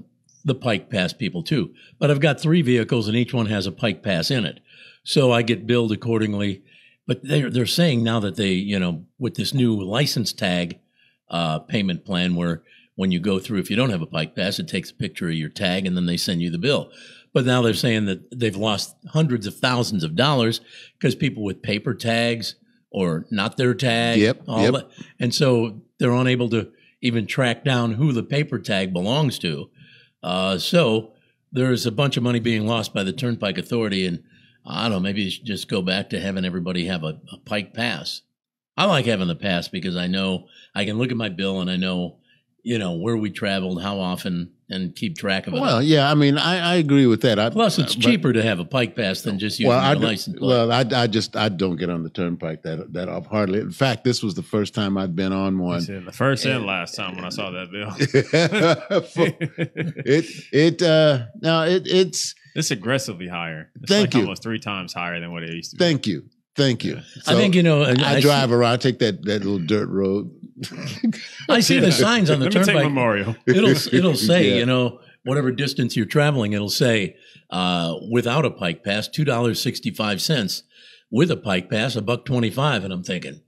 the Pike Pass people too, but I've got three vehicles and each one has a Pike Pass in it, so I get billed accordingly. But they're they're saying now that they, you know, with this new license tag uh, payment plan, where when you go through, if you don't have a Pike Pass, it takes a picture of your tag and then they send you the bill. But now they're saying that they've lost hundreds of thousands of dollars because people with paper tags or not their tag, Yep, all yep. that, and so they're unable to even track down who the paper tag belongs to. Uh, so there's a bunch of money being lost by the Turnpike Authority, and I don't know, maybe you should just go back to having everybody have a, a Pike Pass. I like having the pass because I know I can look at my bill and I know, you know, where we traveled, how often, and keep track of it. Well, yeah, I mean, I, I agree with that. I, Plus, it's but- cheaper to have a Pike Pass than just using well, I your do- license plate. well, I, I just I don't get on the turnpike that that off hardly. In fact, this was the first time I'd been on one. the first and last time when I saw that bill. it it uh now it it's it's aggressively higher. It's Thank like you. almost three times higher than what it used to be. thank you thank you. I think, you know, I, I- I drive around. I take that that little dirt road. I see the signs on the Let me take turnpike. Memorial. It'll it'll say, Yeah. you know, whatever distance you're traveling, it'll say uh, without a Pike Pass, two dollars sixty five cents. With a Pike Pass, a buck twenty five. And I'm thinking,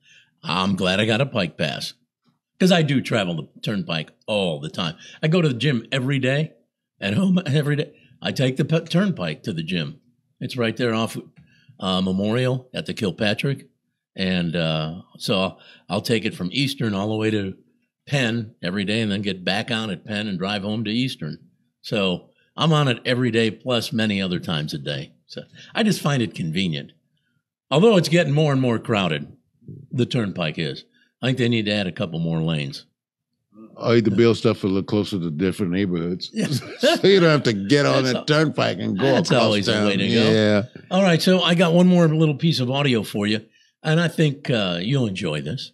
I'm glad I got a Pike Pass because I do travel the turnpike all the time. I go to the gym every day, at home every day. I take the pe- turnpike to the gym. It's right there off uh, Memorial at the Kilpatrick, and uh, so I'll, take it from Eastern all the way to Penn every day, and then get back on at Penn and drive home to Eastern. So I'm on it every day, plus many other times a day. So I just find it convenient. Although it's getting more and more crowded, the turnpike is. I think they need to add a couple more lanes. Or either build stuff a little closer to different neighborhoods, so you don't have to get on That's that al- turnpike and go That's across always town. a way to go. Yeah. All right, so I got one more little piece of audio for you, and I think uh, you'll enjoy this.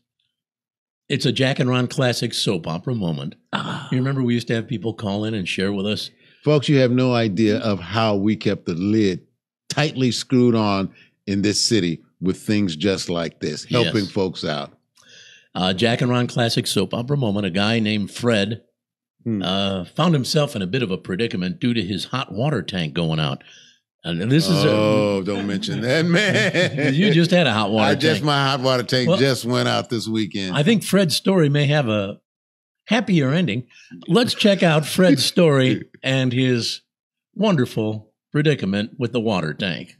It's a Jack and Ron classic soap opera moment. You remember we used to have people call in and share with us Folks, you have no idea of how we kept the lid tightly screwed on in this city with things just like this, helping Yes. folks out. Uh, Jack and Ron classic soap opera moment. A guy named Fred Hmm. uh, found himself in a bit of a predicament due to his hot water tank going out. And this is oh, don't mention that, man. You just had a hot water I just tank. my hot water tank Well, just went out this weekend. I think Fred's story may have a happier ending. Let's check out Fred's story and his wonderful predicament with the water tank.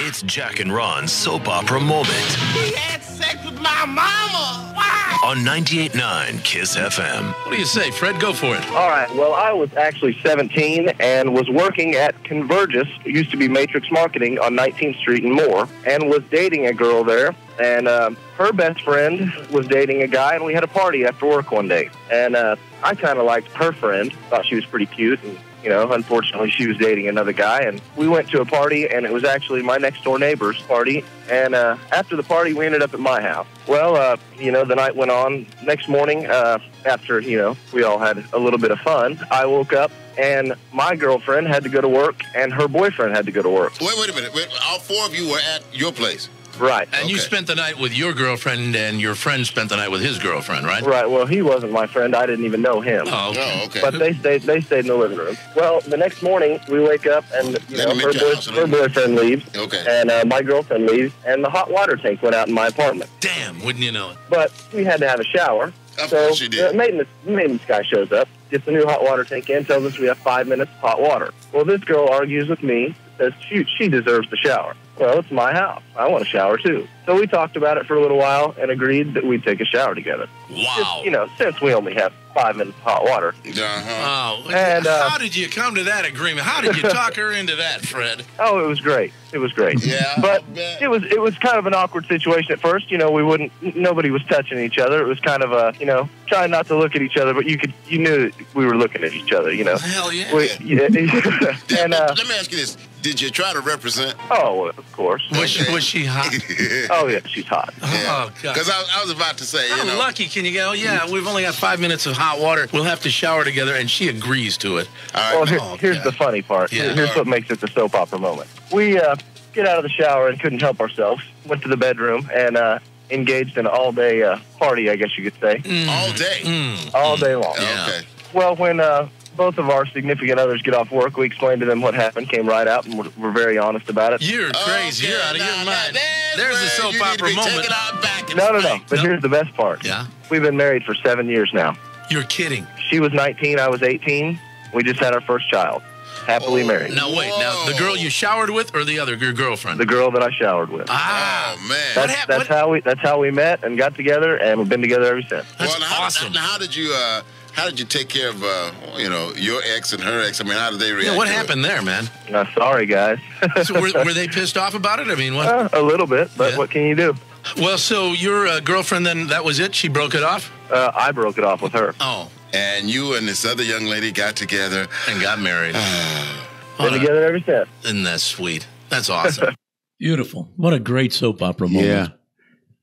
It's Jack and Ron's soap opera moment He had sex with my mama. Wow. on 98.9 Kiss FM. What do you say, Fred? Go for it. All right. Well, I was actually 17 and was working at Convergys, used to be Matrix Marketing on 19th Street and Moore, and was dating a girl there. And um, her best friend was dating a guy, and we had a party after work one day. And uh, I kind of liked her friend, thought she was pretty cute, and you know, unfortunately, she was dating another guy, and we went to a party, and it was actually my next door neighbor's party. And uh, after the party, we ended up at my house. Well, uh, you know, the night went on. Next morning, uh, after you know, we all had a little bit of fun. I woke up, and my girlfriend had to go to work, and her boyfriend had to go to work. Wait, wait a minute. Wait, all four of you were at your place. Right. And you spent the night with your girlfriend, and your friend spent the night with his girlfriend, right? Right. Well, he wasn't my friend. I didn't even know him. Oh, okay. Oh, okay. But they stayed. They stayed in the living room. Well, the next morning we wake up and you Let know her, boy, her boyfriend leaves. Okay. And uh, my girlfriend leaves, and the hot water tank went out in my apartment. Damn, wouldn't you know it? But we had to have a shower. Of so course you did. The maintenance, maintenance guy shows up, gets a new hot water tank in, tells us we have five minutes of hot water. Well, this girl argues with me, says she, she deserves the shower. Well, it's my house. I want a shower too. So we talked about it for a little while and agreed that we'd take a shower together. Wow. Just, you know, since we only have five minutes of hot water. Oh, And, uh, how did you come to that agreement? How did you talk her into that, Fred? Oh, it was great. It was great. Yeah, but it was it was kind of an awkward situation at first. You know, we wouldn't. Nobody was touching each other. It was kind of a you know trying not to look at each other, but you could you knew we were looking at each other. You know. Hell yeah. We, yeah and uh, Let me ask you this: Did you try to represent? oh, of course. Was she, was she hot? Oh yeah, she's hot. Oh, God. Because I, I was about to say, you How know, lucky can you go? Yeah, we've only got five minutes of hot water. We'll have to shower together, and she agrees to it. Well, here, here's the funny part. Yeah. Here's what makes it the soap opera moment. We uh, get out of the shower and couldn't help ourselves. Went to the bedroom and uh, engaged in an all-day uh, party, I guess you could say. Mm. all day. All day long. Okay. Well, when uh, both of our significant others get off work, we explained to them what happened, came right out, and we're, we're very honest about it. You're crazy. You're out of your mind. There's the soap you need to opera be moment. taken out back in No, no, the no. But here's the best part. Yeah. We've been married for seven years now. You're kidding. She was 19, I was 18. We just had our first child. Happily married. Now wait. Now the girl you showered with, or the other your girlfriend? The girl that I showered with. Ah, Oh man. That's, that's how we that's how we met and got together, and we've been together ever since. That's well, how, awesome. Now, how did you? Uh, how did you take care of uh, you know your ex and her ex? I mean, how did they react? Yeah, what to it? happened there, man? Uh, sorry, guys. So were, were they pissed off about it? I mean, what? Uh, a little bit, but what can you do? Well, so your uh, girlfriend then that was it? She broke it off? Uh, I broke it off with her. Oh, And you and this other young lady got together. and got married. Been together ever since. Isn't that sweet? That's awesome. Beautiful. What a great soap opera moment.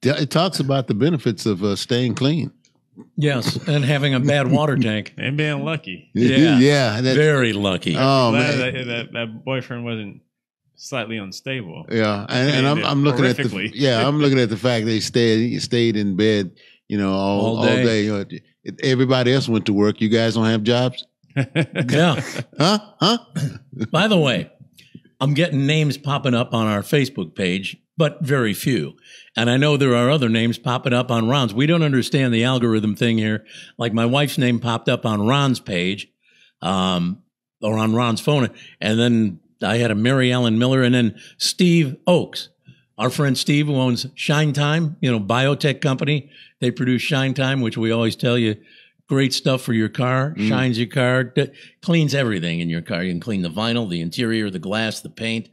yeah. It talks about the benefits of uh, staying clean. Yes, and having a bad water tank. And being lucky. Yeah. yeah. that's- Very lucky. Oh Glad man. that, that, that boyfriend wasn't slightly unstable. Yeah, and, and I'm, I'm looking at the yeah, I'm looking at the fact they stayed stayed in bed, you know, all All all day. day. You know, everybody else went to work. You guys don't have jobs, Yeah. huh? Huh? By the way, I'm getting names popping up on our Facebook page, but very few. And I know there are other names popping up on Ron's. We don't understand the algorithm thing here. Like my wife's name popped up on Ron's page, um, or on Ron's phone. And then I had a Mary Ellen Miller and then Steve Oakes. Our friend Steve, who owns Shine Time, you know, biotech company. They produce Shine Time, which we always tell you, great stuff for your car. Mm. Shines your car, d- cleans everything in your car. You can clean the vinyl, the interior, the glass, the paint,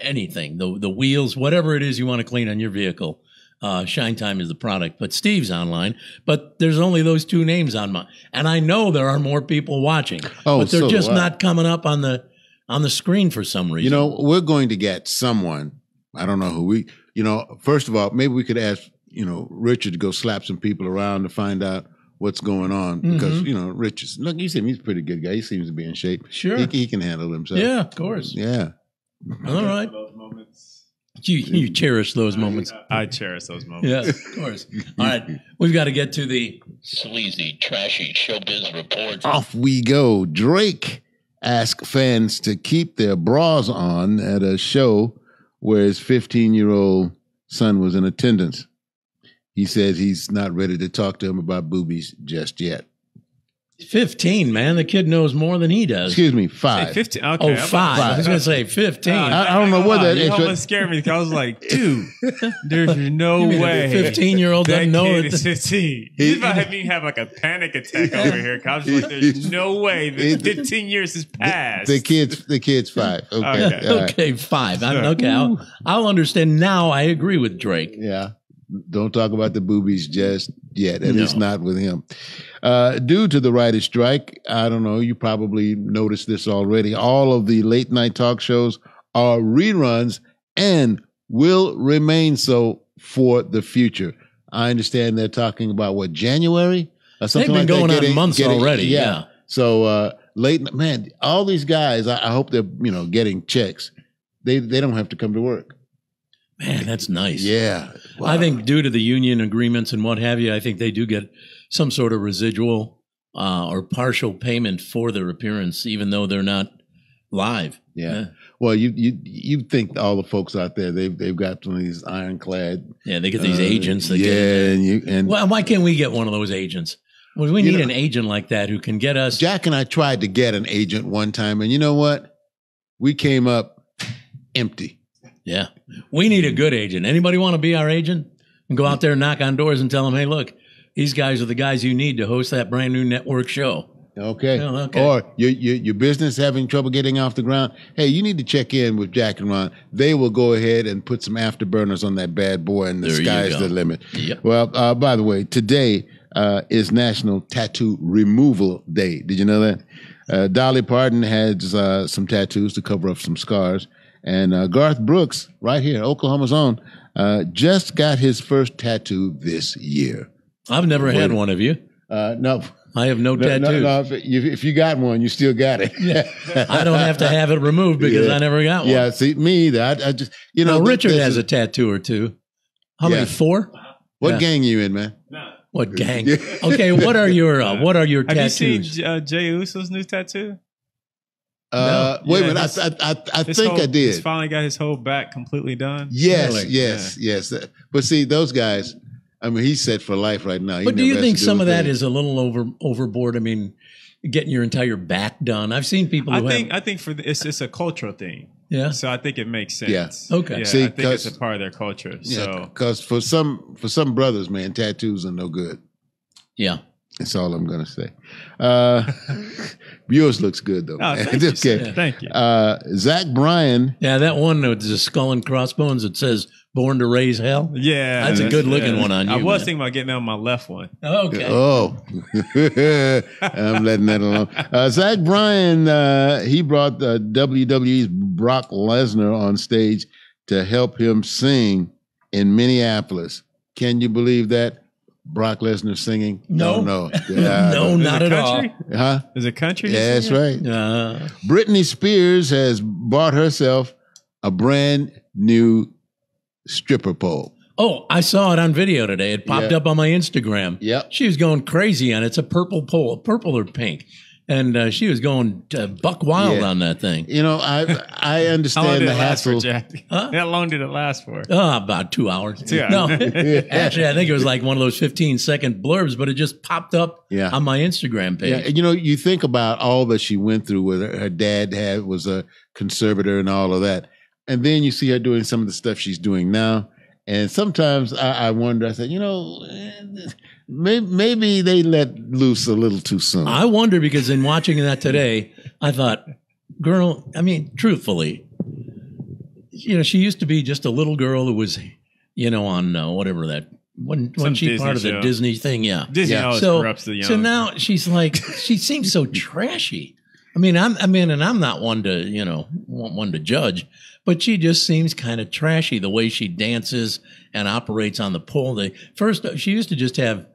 anything, the the wheels, whatever it is you want to clean on your vehicle. Uh, Shine Time is the product, but Steve's online. But there's only those two names on my, and I know there are more people watching, Oh, but they're so just not coming up on the on the screen for some reason. You know, we're going to get someone. I don't know who we. You know, first of all, maybe we could ask you know Richard to go slap some people around to find out what's going on because Mhm. you know Richard. Look, you see, he's a pretty good guy. He seems to be in shape. Sure. he, he can handle himself. yeah, of course. yeah. All right. You you cherish those moments. I cherish those moments. Yes, of course. All right, we've got to get to the sleazy, trashy showbiz reports. Off we go. Drake ask fans to keep their bras on at a show where his 15 year old son was in attendance. He says he's not ready to talk to him about boobies just yet. 15, man. The kid knows more than he does. Excuse me, five. 15. Okay. Oh, I'm- five. I was going to say 15. I- I don't know what that You almost scared me because I was like, dude, there's no You mean a way. 15-year-old doesn't know kid it? is 15. He's about to have me have like a panic attack over here. 'cause I was like, there's no way that 15 years has passed. The kid's the kid's five. Okay. Okay. all right. okay, five. I'm, okay, I'll, I'll understand now. I agree with Drake. Yeah. Don't talk about the boobies just yet, at No. least not with him. Uh, due to the writer's strike, I don't know, you probably noticed this already. All of the late night talk shows are reruns and will remain so for the future. I understand they're talking about what, January? Or something They've been like that, going on months already, yeah. So uh, late, man, all these guys, I, I hope they're, you know, getting checks. They, they don't have to come to work. Man, that's nice. Yeah. I think due to the union agreements and what have you, I think they do get some sort of residual uh, or partial payment for their appearance, even though they're not live. Yeah. Well, you you you think all the folks out there they've they've got some of these ironclad. Yeah, they get these uh, agents that yeah, get and you and Well, why can't we get one of those agents? Well, we need know- an agent like that who can get us. Jack and I tried to get an agent one time, and you know what? We came up empty. Yeah. We need a good agent. Anybody want to be our agent? And go out there and knock on doors and tell them, hey, look, these guys are the guys you need to host that brand new network show. Okay. Okay. Or your, your your business having trouble getting off the ground. Hey, you need to check in with Jack and Ron. They will go ahead and put some afterburners on that bad boy, and the There sky's the limit. Yep. Well, uh, by the way, today uh, is National Tattoo Removal Day. Did you know that? Uh, Dolly Parton has uh, some tattoos to cover up some scars, and uh, Garth Brooks, right here, Oklahoma's own, uh, just got his first tattoo this year. I've never had one of you. Uh, no, I have no, no, no, tattoos. no, if, you, if you got one, you still got it. I don't have to have it removed because Yeah. I never got one. Yeah, see, me either. I, I just, you know, Now, Richard has a tattoo or two. How Yeah. many? Four? What Yeah. gang you in, man? What gang? okay, what are your uh, what are your Have tattoos? you seen uh, Jay Uso's new tattoo? Uh, wait Yeah, a minute. his- I, I, I, I think whole- I did. He's finally got his whole back completely done. Yes, Really? yes, yes. But see, those guys. I mean, he's set for life right now. He But do you think do some of that is a little over overboard? I mean, getting your entire back done. I've seen people I think have. I think for the, it's it's a cultural thing. Yeah. So I think it makes sense. Yeah. Okay. Yeah, See, I think it's 'cause- a part of their culture. Yeah, So because for some for some brothers, man, tattoos are no good. Yeah. That's all I'm gonna say. Uh, yours looks good though. Oh, thank you, okay. Thank you. Uh, Zach Bryan. Yeah, that one with the skull and crossbones that says "Born to Raise Hell." yeah, that's a good looking yeah. one on you. I was man. thinking about getting on my left one. Okay. Oh, I'm letting that alone. Uh, Zach Bryan, uh, he brought uh, WWE's Brock Lesnar on stage to help him sing in Minneapolis. Can you believe that? Brock Lesnar singing? No. no, No, not at all. country? Huh? Is it country? Yeah, that's right. Uh, Britney Spears has bought herself a brand new stripper pole. oh, I saw it on video today. It popped Yeah. up on my Instagram. Yep. She was going crazy on it. It's a purple pole, a purple or pink, and uh, she was going uh, buck wild Yeah. on that thing. You know, I I understand the it for, hassle. Jack? How long did it last for? Oh, about two hours. Two No, hours. actually, I think it was like one of those 15 second blurbs, but it just popped up Yeah. on my Instagram page. Yeah, you know, you think about all that she went through with her, her dad had was a conservator and all of that. And then you see her doing some of the stuff she's doing now. And sometimes I, I wonder, I said, you know, maybe, maybe they let loose a little too soon. I wonder because in watching that today, I thought, girl, I mean, truthfully, you know, she used to be just a little girl who was, you know, on uh, whatever that when Some when she Disney part of the show. Disney thing, yeah. Disney Yeah. always so corrupts the young. so now she's like she seems so trashy. I mean, I'm I mean, and I'm not one to you know one one to judge, but she just seems kind of trashy the way she dances and operates on the pole. They first she used to just have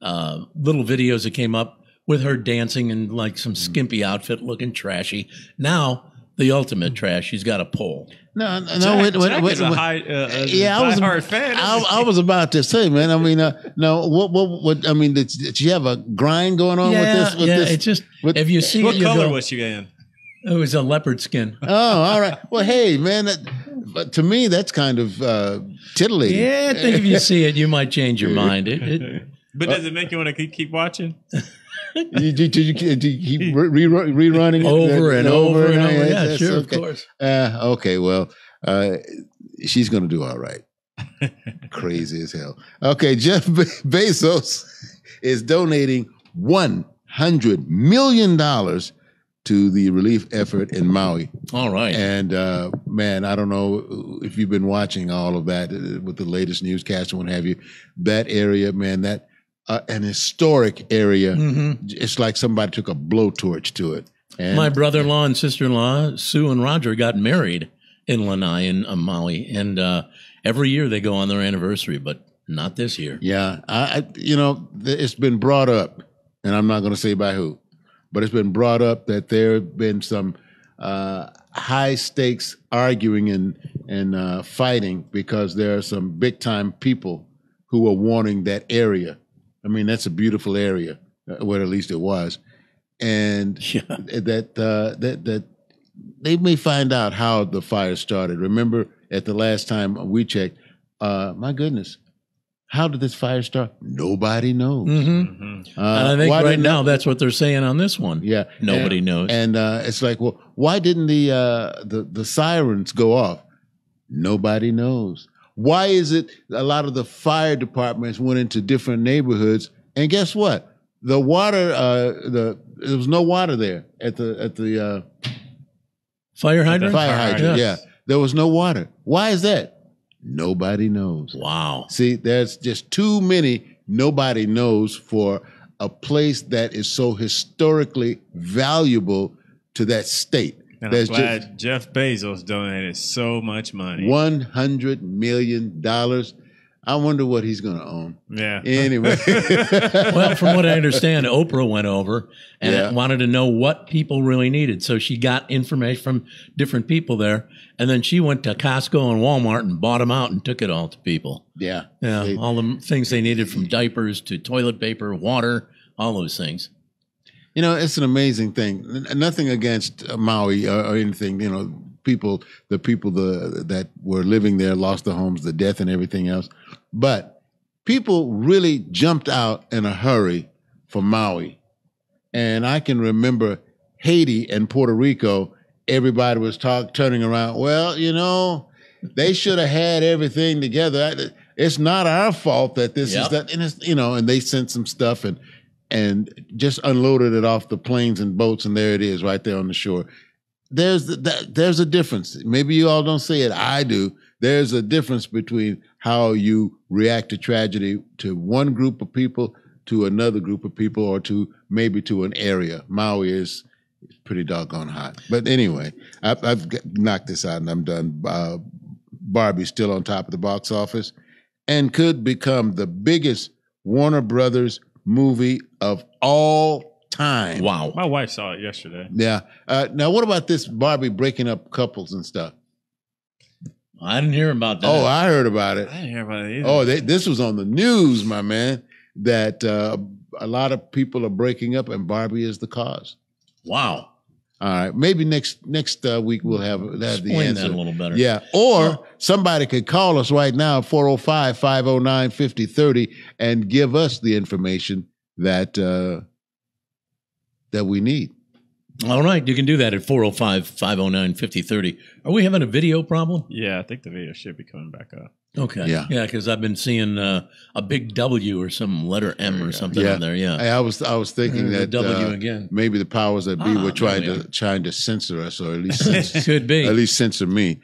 uh, little videos that came up with her dancing in like some skimpy outfit, looking trashy. Now the ultimate trash. She's got a pole. no, no, Jack, wait, wait, Jack wait, is a wait. high, uh, uh, yeah, I was, diehard fan. I, I was about to say, man. I mean, uh, no, what, what, what? I mean, did, did she have a grind going on yeah, with this? With yeah. this? it's just with- if you see what it, color go, was she in? It was a leopard skin. Oh, all right. Well, hey, man, that, but to me, that's kind of uh, titillating. Yeah, I think if you see it, you might change your mind. It, it, But does it make you want to keep, keep watching? you, did, you, did you keep re- re- rerunning it Over and over and over. Yeah, That's sure, of course. Uh, okay, well, uh, she's going to do all right. Crazy as hell. Okay, Jeff Be- Bezos is donating one hundred million dollars to the relief effort in Maui. All right. And uh, man, I don't know if you've been watching all of that uh, with the latest newscast and what have you. That area, man, that uh, an historic area. Mhm. It's like somebody took a blowtorch to it. And My brother-in-law and sister-in-law, Sue and Roger, got married in Lanai in uh, Maui, and uh, every year they go on their anniversary, but not this year. Yeah, I, I you know, it's been brought up, and I'm not going to say by who, but it's been brought up that there have been some uh, high stakes arguing and and uh, fighting because there are some big time people who are wanting that area. I mean, that's a beautiful area, uh, well, at least it was, and that uh, that that they may find out how the fire started. Remember, at the last time we checked, uh, my goodness, how did this fire start? Nobody knows. Mm-hmm. Uh, and I think why right now that's what they're saying on this one. Yeah, Nobody and, knows. And uh, it's like, well, why didn't the uh, the the sirens go off? Nobody knows. Why is it a lot of the fire departments went into different neighborhoods, and guess what? The water, uh, the there was no water there at the at the uh, Fire hydrant? Fire Fire hydrant. hydrant. Yeah, there was no water. Why is that? Nobody knows. Wow. See, there's just too many nobody knows for a place that is so historically valuable to that state. And There's I'm glad Jeff Bezos donated so much money. one hundred million dollars. I wonder what he's going to own. Yeah. Anyway, well, from what I understand, Oprah went over and Yeah. wanted to know what people really needed. So she got information from different people there. And then she went to Costco and Walmart and bought them out and took it all to people. Yeah. Yeah. They- all the things they needed from diapers to toilet paper, water, all those things. You know, it's an amazing thing. Nothing against uh, Maui or, or anything. You know, people, the people the, that were living there lost their homes, the death and everything else. But people really jumped out in a hurry for Maui. And I can remember Haiti and Puerto Rico, everybody was talk, turning around. Well, you know, they should have had everything together. It's not our fault that this Yep. is that, and it's, you know, and they sent some stuff and and just unloaded it off the planes and boats, and there it is, right there on the shore. There's there's a difference. Maybe you all don't say it. I do. There's a difference between how you react to tragedy to one group of people, to another group of people, or to maybe to an area. Maui is pretty doggone hot. But anyway, I've, I've knocked this out and I'm done. Uh, Barbie's still on top of the box office and could become the biggest Warner Brothers movie of all time. Wow. My wife saw it yesterday. Yeah. Uh, now, what about this Barbie breaking up couples and stuff? I didn't hear about that. Oh, I heard about it. I didn't hear about it either. Oh, they, this was on the news, my man, that uh, a lot of people are breaking up and Barbie is the cause. Wow. All right, maybe next next uh, week we'll have, have the Explain that a little better. Yeah, or somebody could call us right now 405-509-5030 and give us the information that uh, that we need. All right. You can do that at 405 509 5030. Are we having a video problem? Yeah, I think the video should be coming back up. Okay. Yeah. Yeah, because I've been seeing uh, a big W or some letter M or something yeah, on there. Yeah. I, I was I was thinking that W uh, again. maybe the powers that be Ah, were trying there we to trying to censor us, or at least censor, Could be. at least censor me.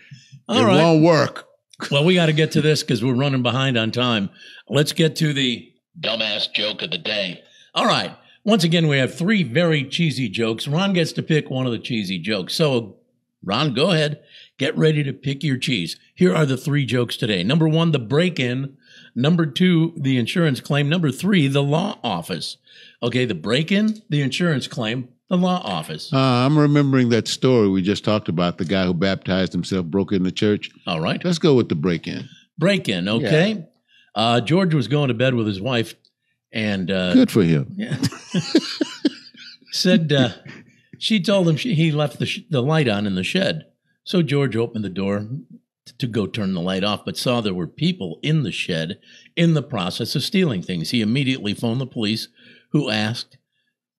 All it right. won't work. Well, we got to get to this because we're running behind on time. Let's get to the dumbass joke of the day. All right. Once again, we have three very cheesy jokes. Ron gets to pick one of the cheesy jokes. So, Ron, go ahead. Get ready to pick your cheese. Here are the three jokes today. Number one, the break in. Number two, the insurance claim. Number three, the law office. Okay, the break in, the insurance claim, the law office. Uh, I'm remembering that story we just talked about. The guy who baptized himself broke in the church. All right. Let's go with the break in. Break in, okay? Uh, George was going to bed with his wife and uh, Good for him. Yeah. said uh, She told him she, he left the, sh- the light on in the shed. So George opened the door t- to go turn the light off, but saw there were people in the shed in the process of stealing things. He immediately phoned the police, who asked,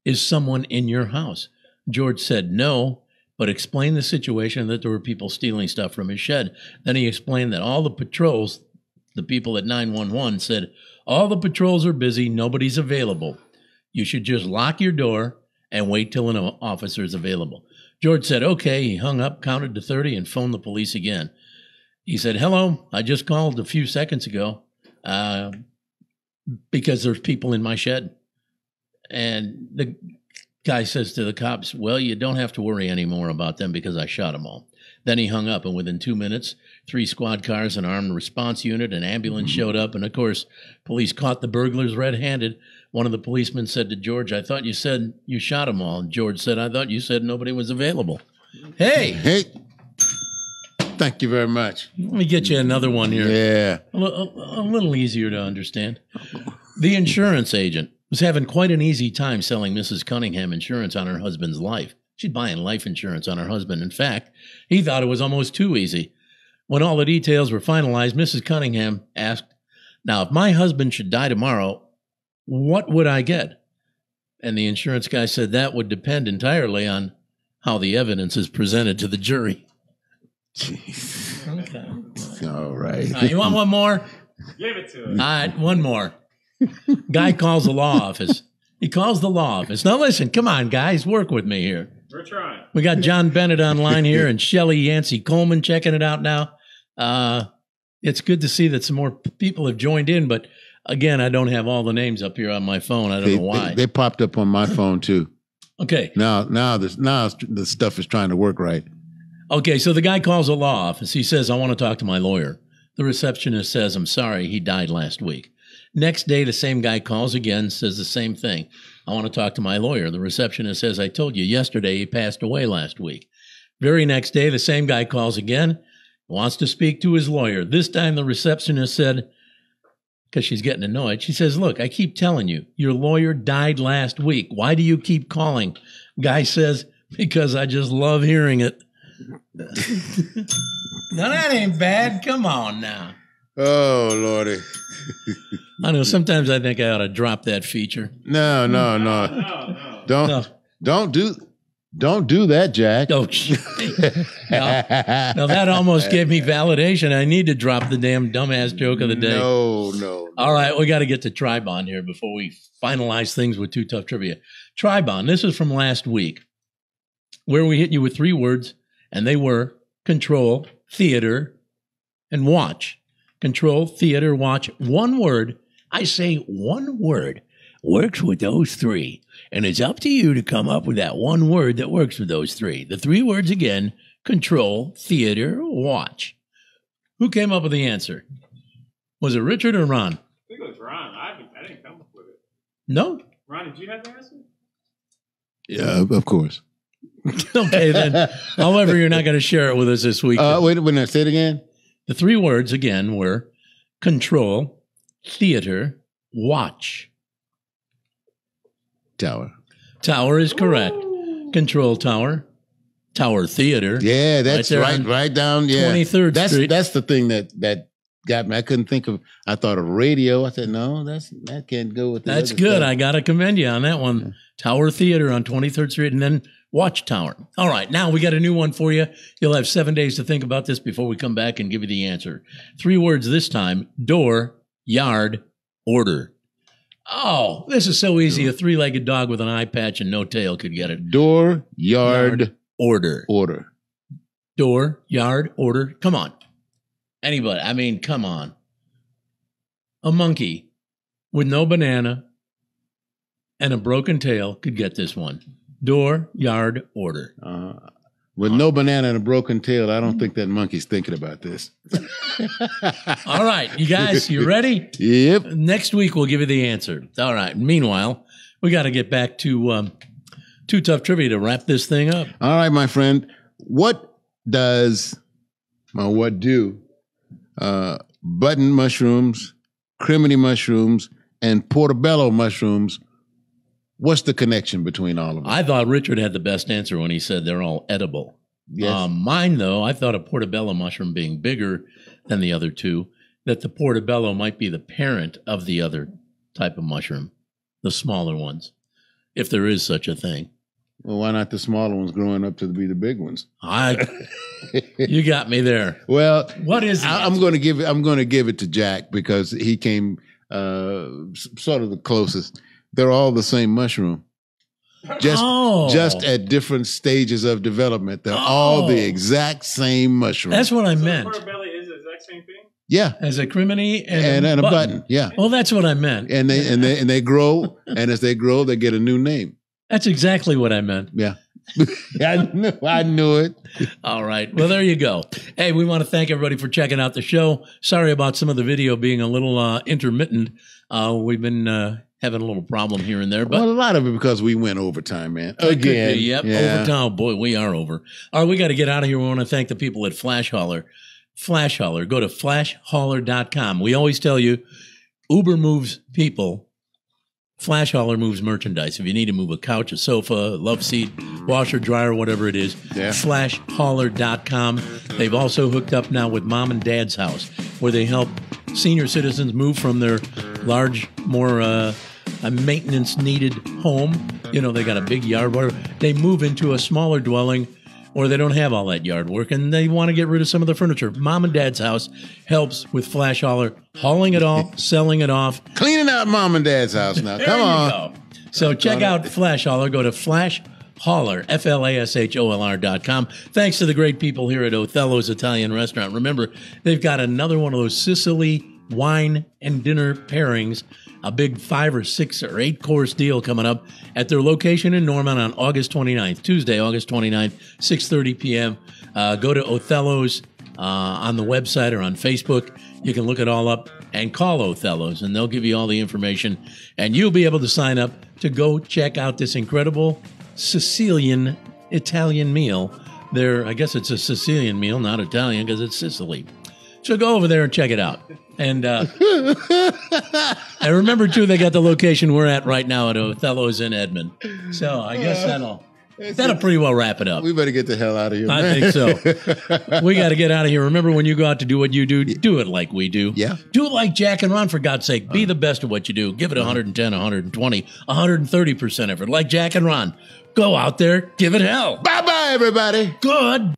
Is someone in your house? George said no, but explained the situation that there were people stealing stuff from his shed. Then he explained that all the patrols, the people at 911 said, All the patrols are busy, nobody's available. You should just lock your door and wait till an officer is available. George said, Okay. He hung up, counted to 30, and phoned the police again. He said, Hello, I just called a few seconds ago uh, because there's people in my shed. And the guy says to the cops, Well, you don't have to worry anymore about them because I shot them all. Then he hung up, and within two minutes, three squad cars, an armed response unit, an ambulance showed up, and of course, police caught the burglars red handed. One of the policemen said to George, I thought you said you shot them all. And George said, I thought you said nobody was available. Hey, Hey, thank you very much. let me get you another one here. Yeah. A, a- a little easier to understand. The insurance agent was having quite an easy time selling Mrs. Cunningham insurance on her husband's life. She's buying life insurance on her husband. In fact, he thought it was almost too easy. When all the details were finalized, Mrs. Cunningham asked, Now, if my husband should die tomorrow, what would I get? And the insurance guy said that would depend entirely on how the evidence is presented to the jury. Jeez. Okay. All right. All right, you want one more? Give it to him. All right, one more. Guy calls the law office. He calls the law office. Now listen, come on, guys, work with me here. We're trying. We got John Bennett online here and Shelly Yancey Coleman checking it out now. Uh, it's good to see that some more people have joined in, but again, I don't have all the names up here on my phone. I don't They, know why. they, they popped up on my phone too. okay. Now, now this now the stuff is trying to work right. Okay, so the guy calls the law office. He says, I want to talk to my lawyer. The receptionist says, I'm sorry, he died last week. Next day, the same guy calls again, says the same thing. I want to talk to my lawyer. The receptionist says, I told you yesterday he passed away last week. Very next day, the same guy calls again, wants to speak to his lawyer. This time, the receptionist said, because she's getting annoyed, she says, Look, I keep telling you, your lawyer died last week. Why do you keep calling? Guy says, Because I just love hearing it. now that ain't bad. Come on now. Oh lordy. I know. Sometimes I think I ought to drop that feature. No, no, no. Don't don't do don't do that, Jack. Oh, now, now that almost gave me validation. I need to drop the damn dumbass joke of the day. No, no. All right, we got to get to Tri Bond here before we finalize things with Too Tough Trivia. Tri Bond, this is from last week, where we hit you with three words, and they were control, theater, and watch. Control, theater, watch. One word. I say one word works with those three. And it's up to you to come up with that one word that works with those three. The three words again control, theater, watch. Who came up with the answer? Was it Richard or Ron? I think it was Ron. I, haven't- I didn't come up with it. No? Ron, did you have the answer? Yeah, of course. okay, then. However, you're not going to share it with us this week. Uh, wait, wait, say it again. The three words again were control, theater, watch. Tower. Tower is correct. Control tower, tower theater. Yeah, that's there right, right, down. Yeah, 23rd that's, Street. That's the thing that that got me. I couldn't think of. I thought of radio. I said, no, that's that can't go with. That's good. stuff. I got to commend you on that one. Tower Theater on 23rd Street and then Watchtower. All right. Now we got a new one for you. You'll have seven days to think about this before we come back and give you the answer. Three words this time door, yard, order. Oh, this is so easy. A three legged dog with an eye patch and no tail could get it. Door, yard, order. Order. Door, yard, order. Come on. Anybody. I mean, come on. A monkey with no banana and a broken tail could get this one. Door, yard, order. Uh, with no banana and a broken tail, I don't think that monkey's thinking about this. All right, you guys, you ready? Yep. Next week we'll give you the answer. All right. Meanwhile, we got to get back to um, too tough trivia to wrap this thing up. All right, my friend. What does, well, what do uh, button mushrooms, crimini mushrooms, and portobello mushrooms What's the connection between all of them? I thought Richard had the best answer when he said they're all edible. Yes. Um, mine, though, I thought a portobello mushroom being bigger than the other two, that the portobello might be the parent of the other type of mushroom, the smaller ones, if there is such a thing. Well, why not the smaller ones growing up to be the big ones? I, you got me there. Well, What is I, I'm going to give it. I'm going to give it to Jack because he came uh, sort of the closest. They're all the same mushroom, just Oh. just at different stages of development. They're all the Oh. exact same mushroom. That's what I meant. Portobello is the exact same thing. yeah, As a crimini and, and, and a button. Yeah, Well, that's what I meant. and they and they and they grow, and as they grow, they get a new name. That's exactly what I meant. Yeah, I knew. I knew it. All right. Well, there you go. Hey, we want to thank everybody for checking out the show. Sorry about some of the video being a little uh, intermittent. Uh, we've been uh, having a little problem here and there, but well, a lot of it because we went overtime, man. It could be, Again, Yep. Yeah. Overtime. Boy, we are over. All right, we got to get out of here. We want to thank the people at Flasholr. Flash Hauler. Go to flasholr.com. We always tell you Uber moves people. Flasholr moves merchandise. If you need to move a couch, a sofa, a love seat, washer, dryer, whatever it is, Yeah. flasholr.com. They've also hooked up now with Mom and Dad's House, where they help senior citizens move from their large, more uh, maintenance needed home. You know, they got a big yard, whatever. They move into a smaller dwelling or they don't have all that yard work and they want to get rid of some of the furniture. Mom and Dad's House helps with Flasholr, hauling it off, selling it off. Cleaning out mom and dad's house now. Come on. go. So check out Flasholr. Go to Flash Hauler, F L A S H O L R dot com. Thanks to the great people here at Othello's Italian Restaurant. Remember, they've got another one of those Sicily wine and dinner pairings, a big five or six or eight course deal coming up at their location in Norman on August 29th, Tuesday, August 29th, 6.30 p.m. Uh, go to Othello's uh, on the website or on Facebook. You can look it all up and call Othello's, and they'll give you all the information. And you'll be able to sign up to go check out this incredible Sicilian Italian meal. There, I guess it's a Sicilian meal, not Italian, because it's Sicily. So go over there and check it out. And uh, and remember too, they got the location we're at right now at Othello's in Edmond. So I guess uh, that'll that'll pretty well wrap it up. We better get the hell out of here. I man. think so. we got to get out of here. Remember, when you go out to do what you do, do it like we do. Yeah. Do it like Jack and Ron, for God's sake. Be uh-huh. the best at what you do. Give it uh-huh. 110, 120, 130% effort. Like Jack and Ron. Go out there, give it hell. Bye bye, everybody. Good.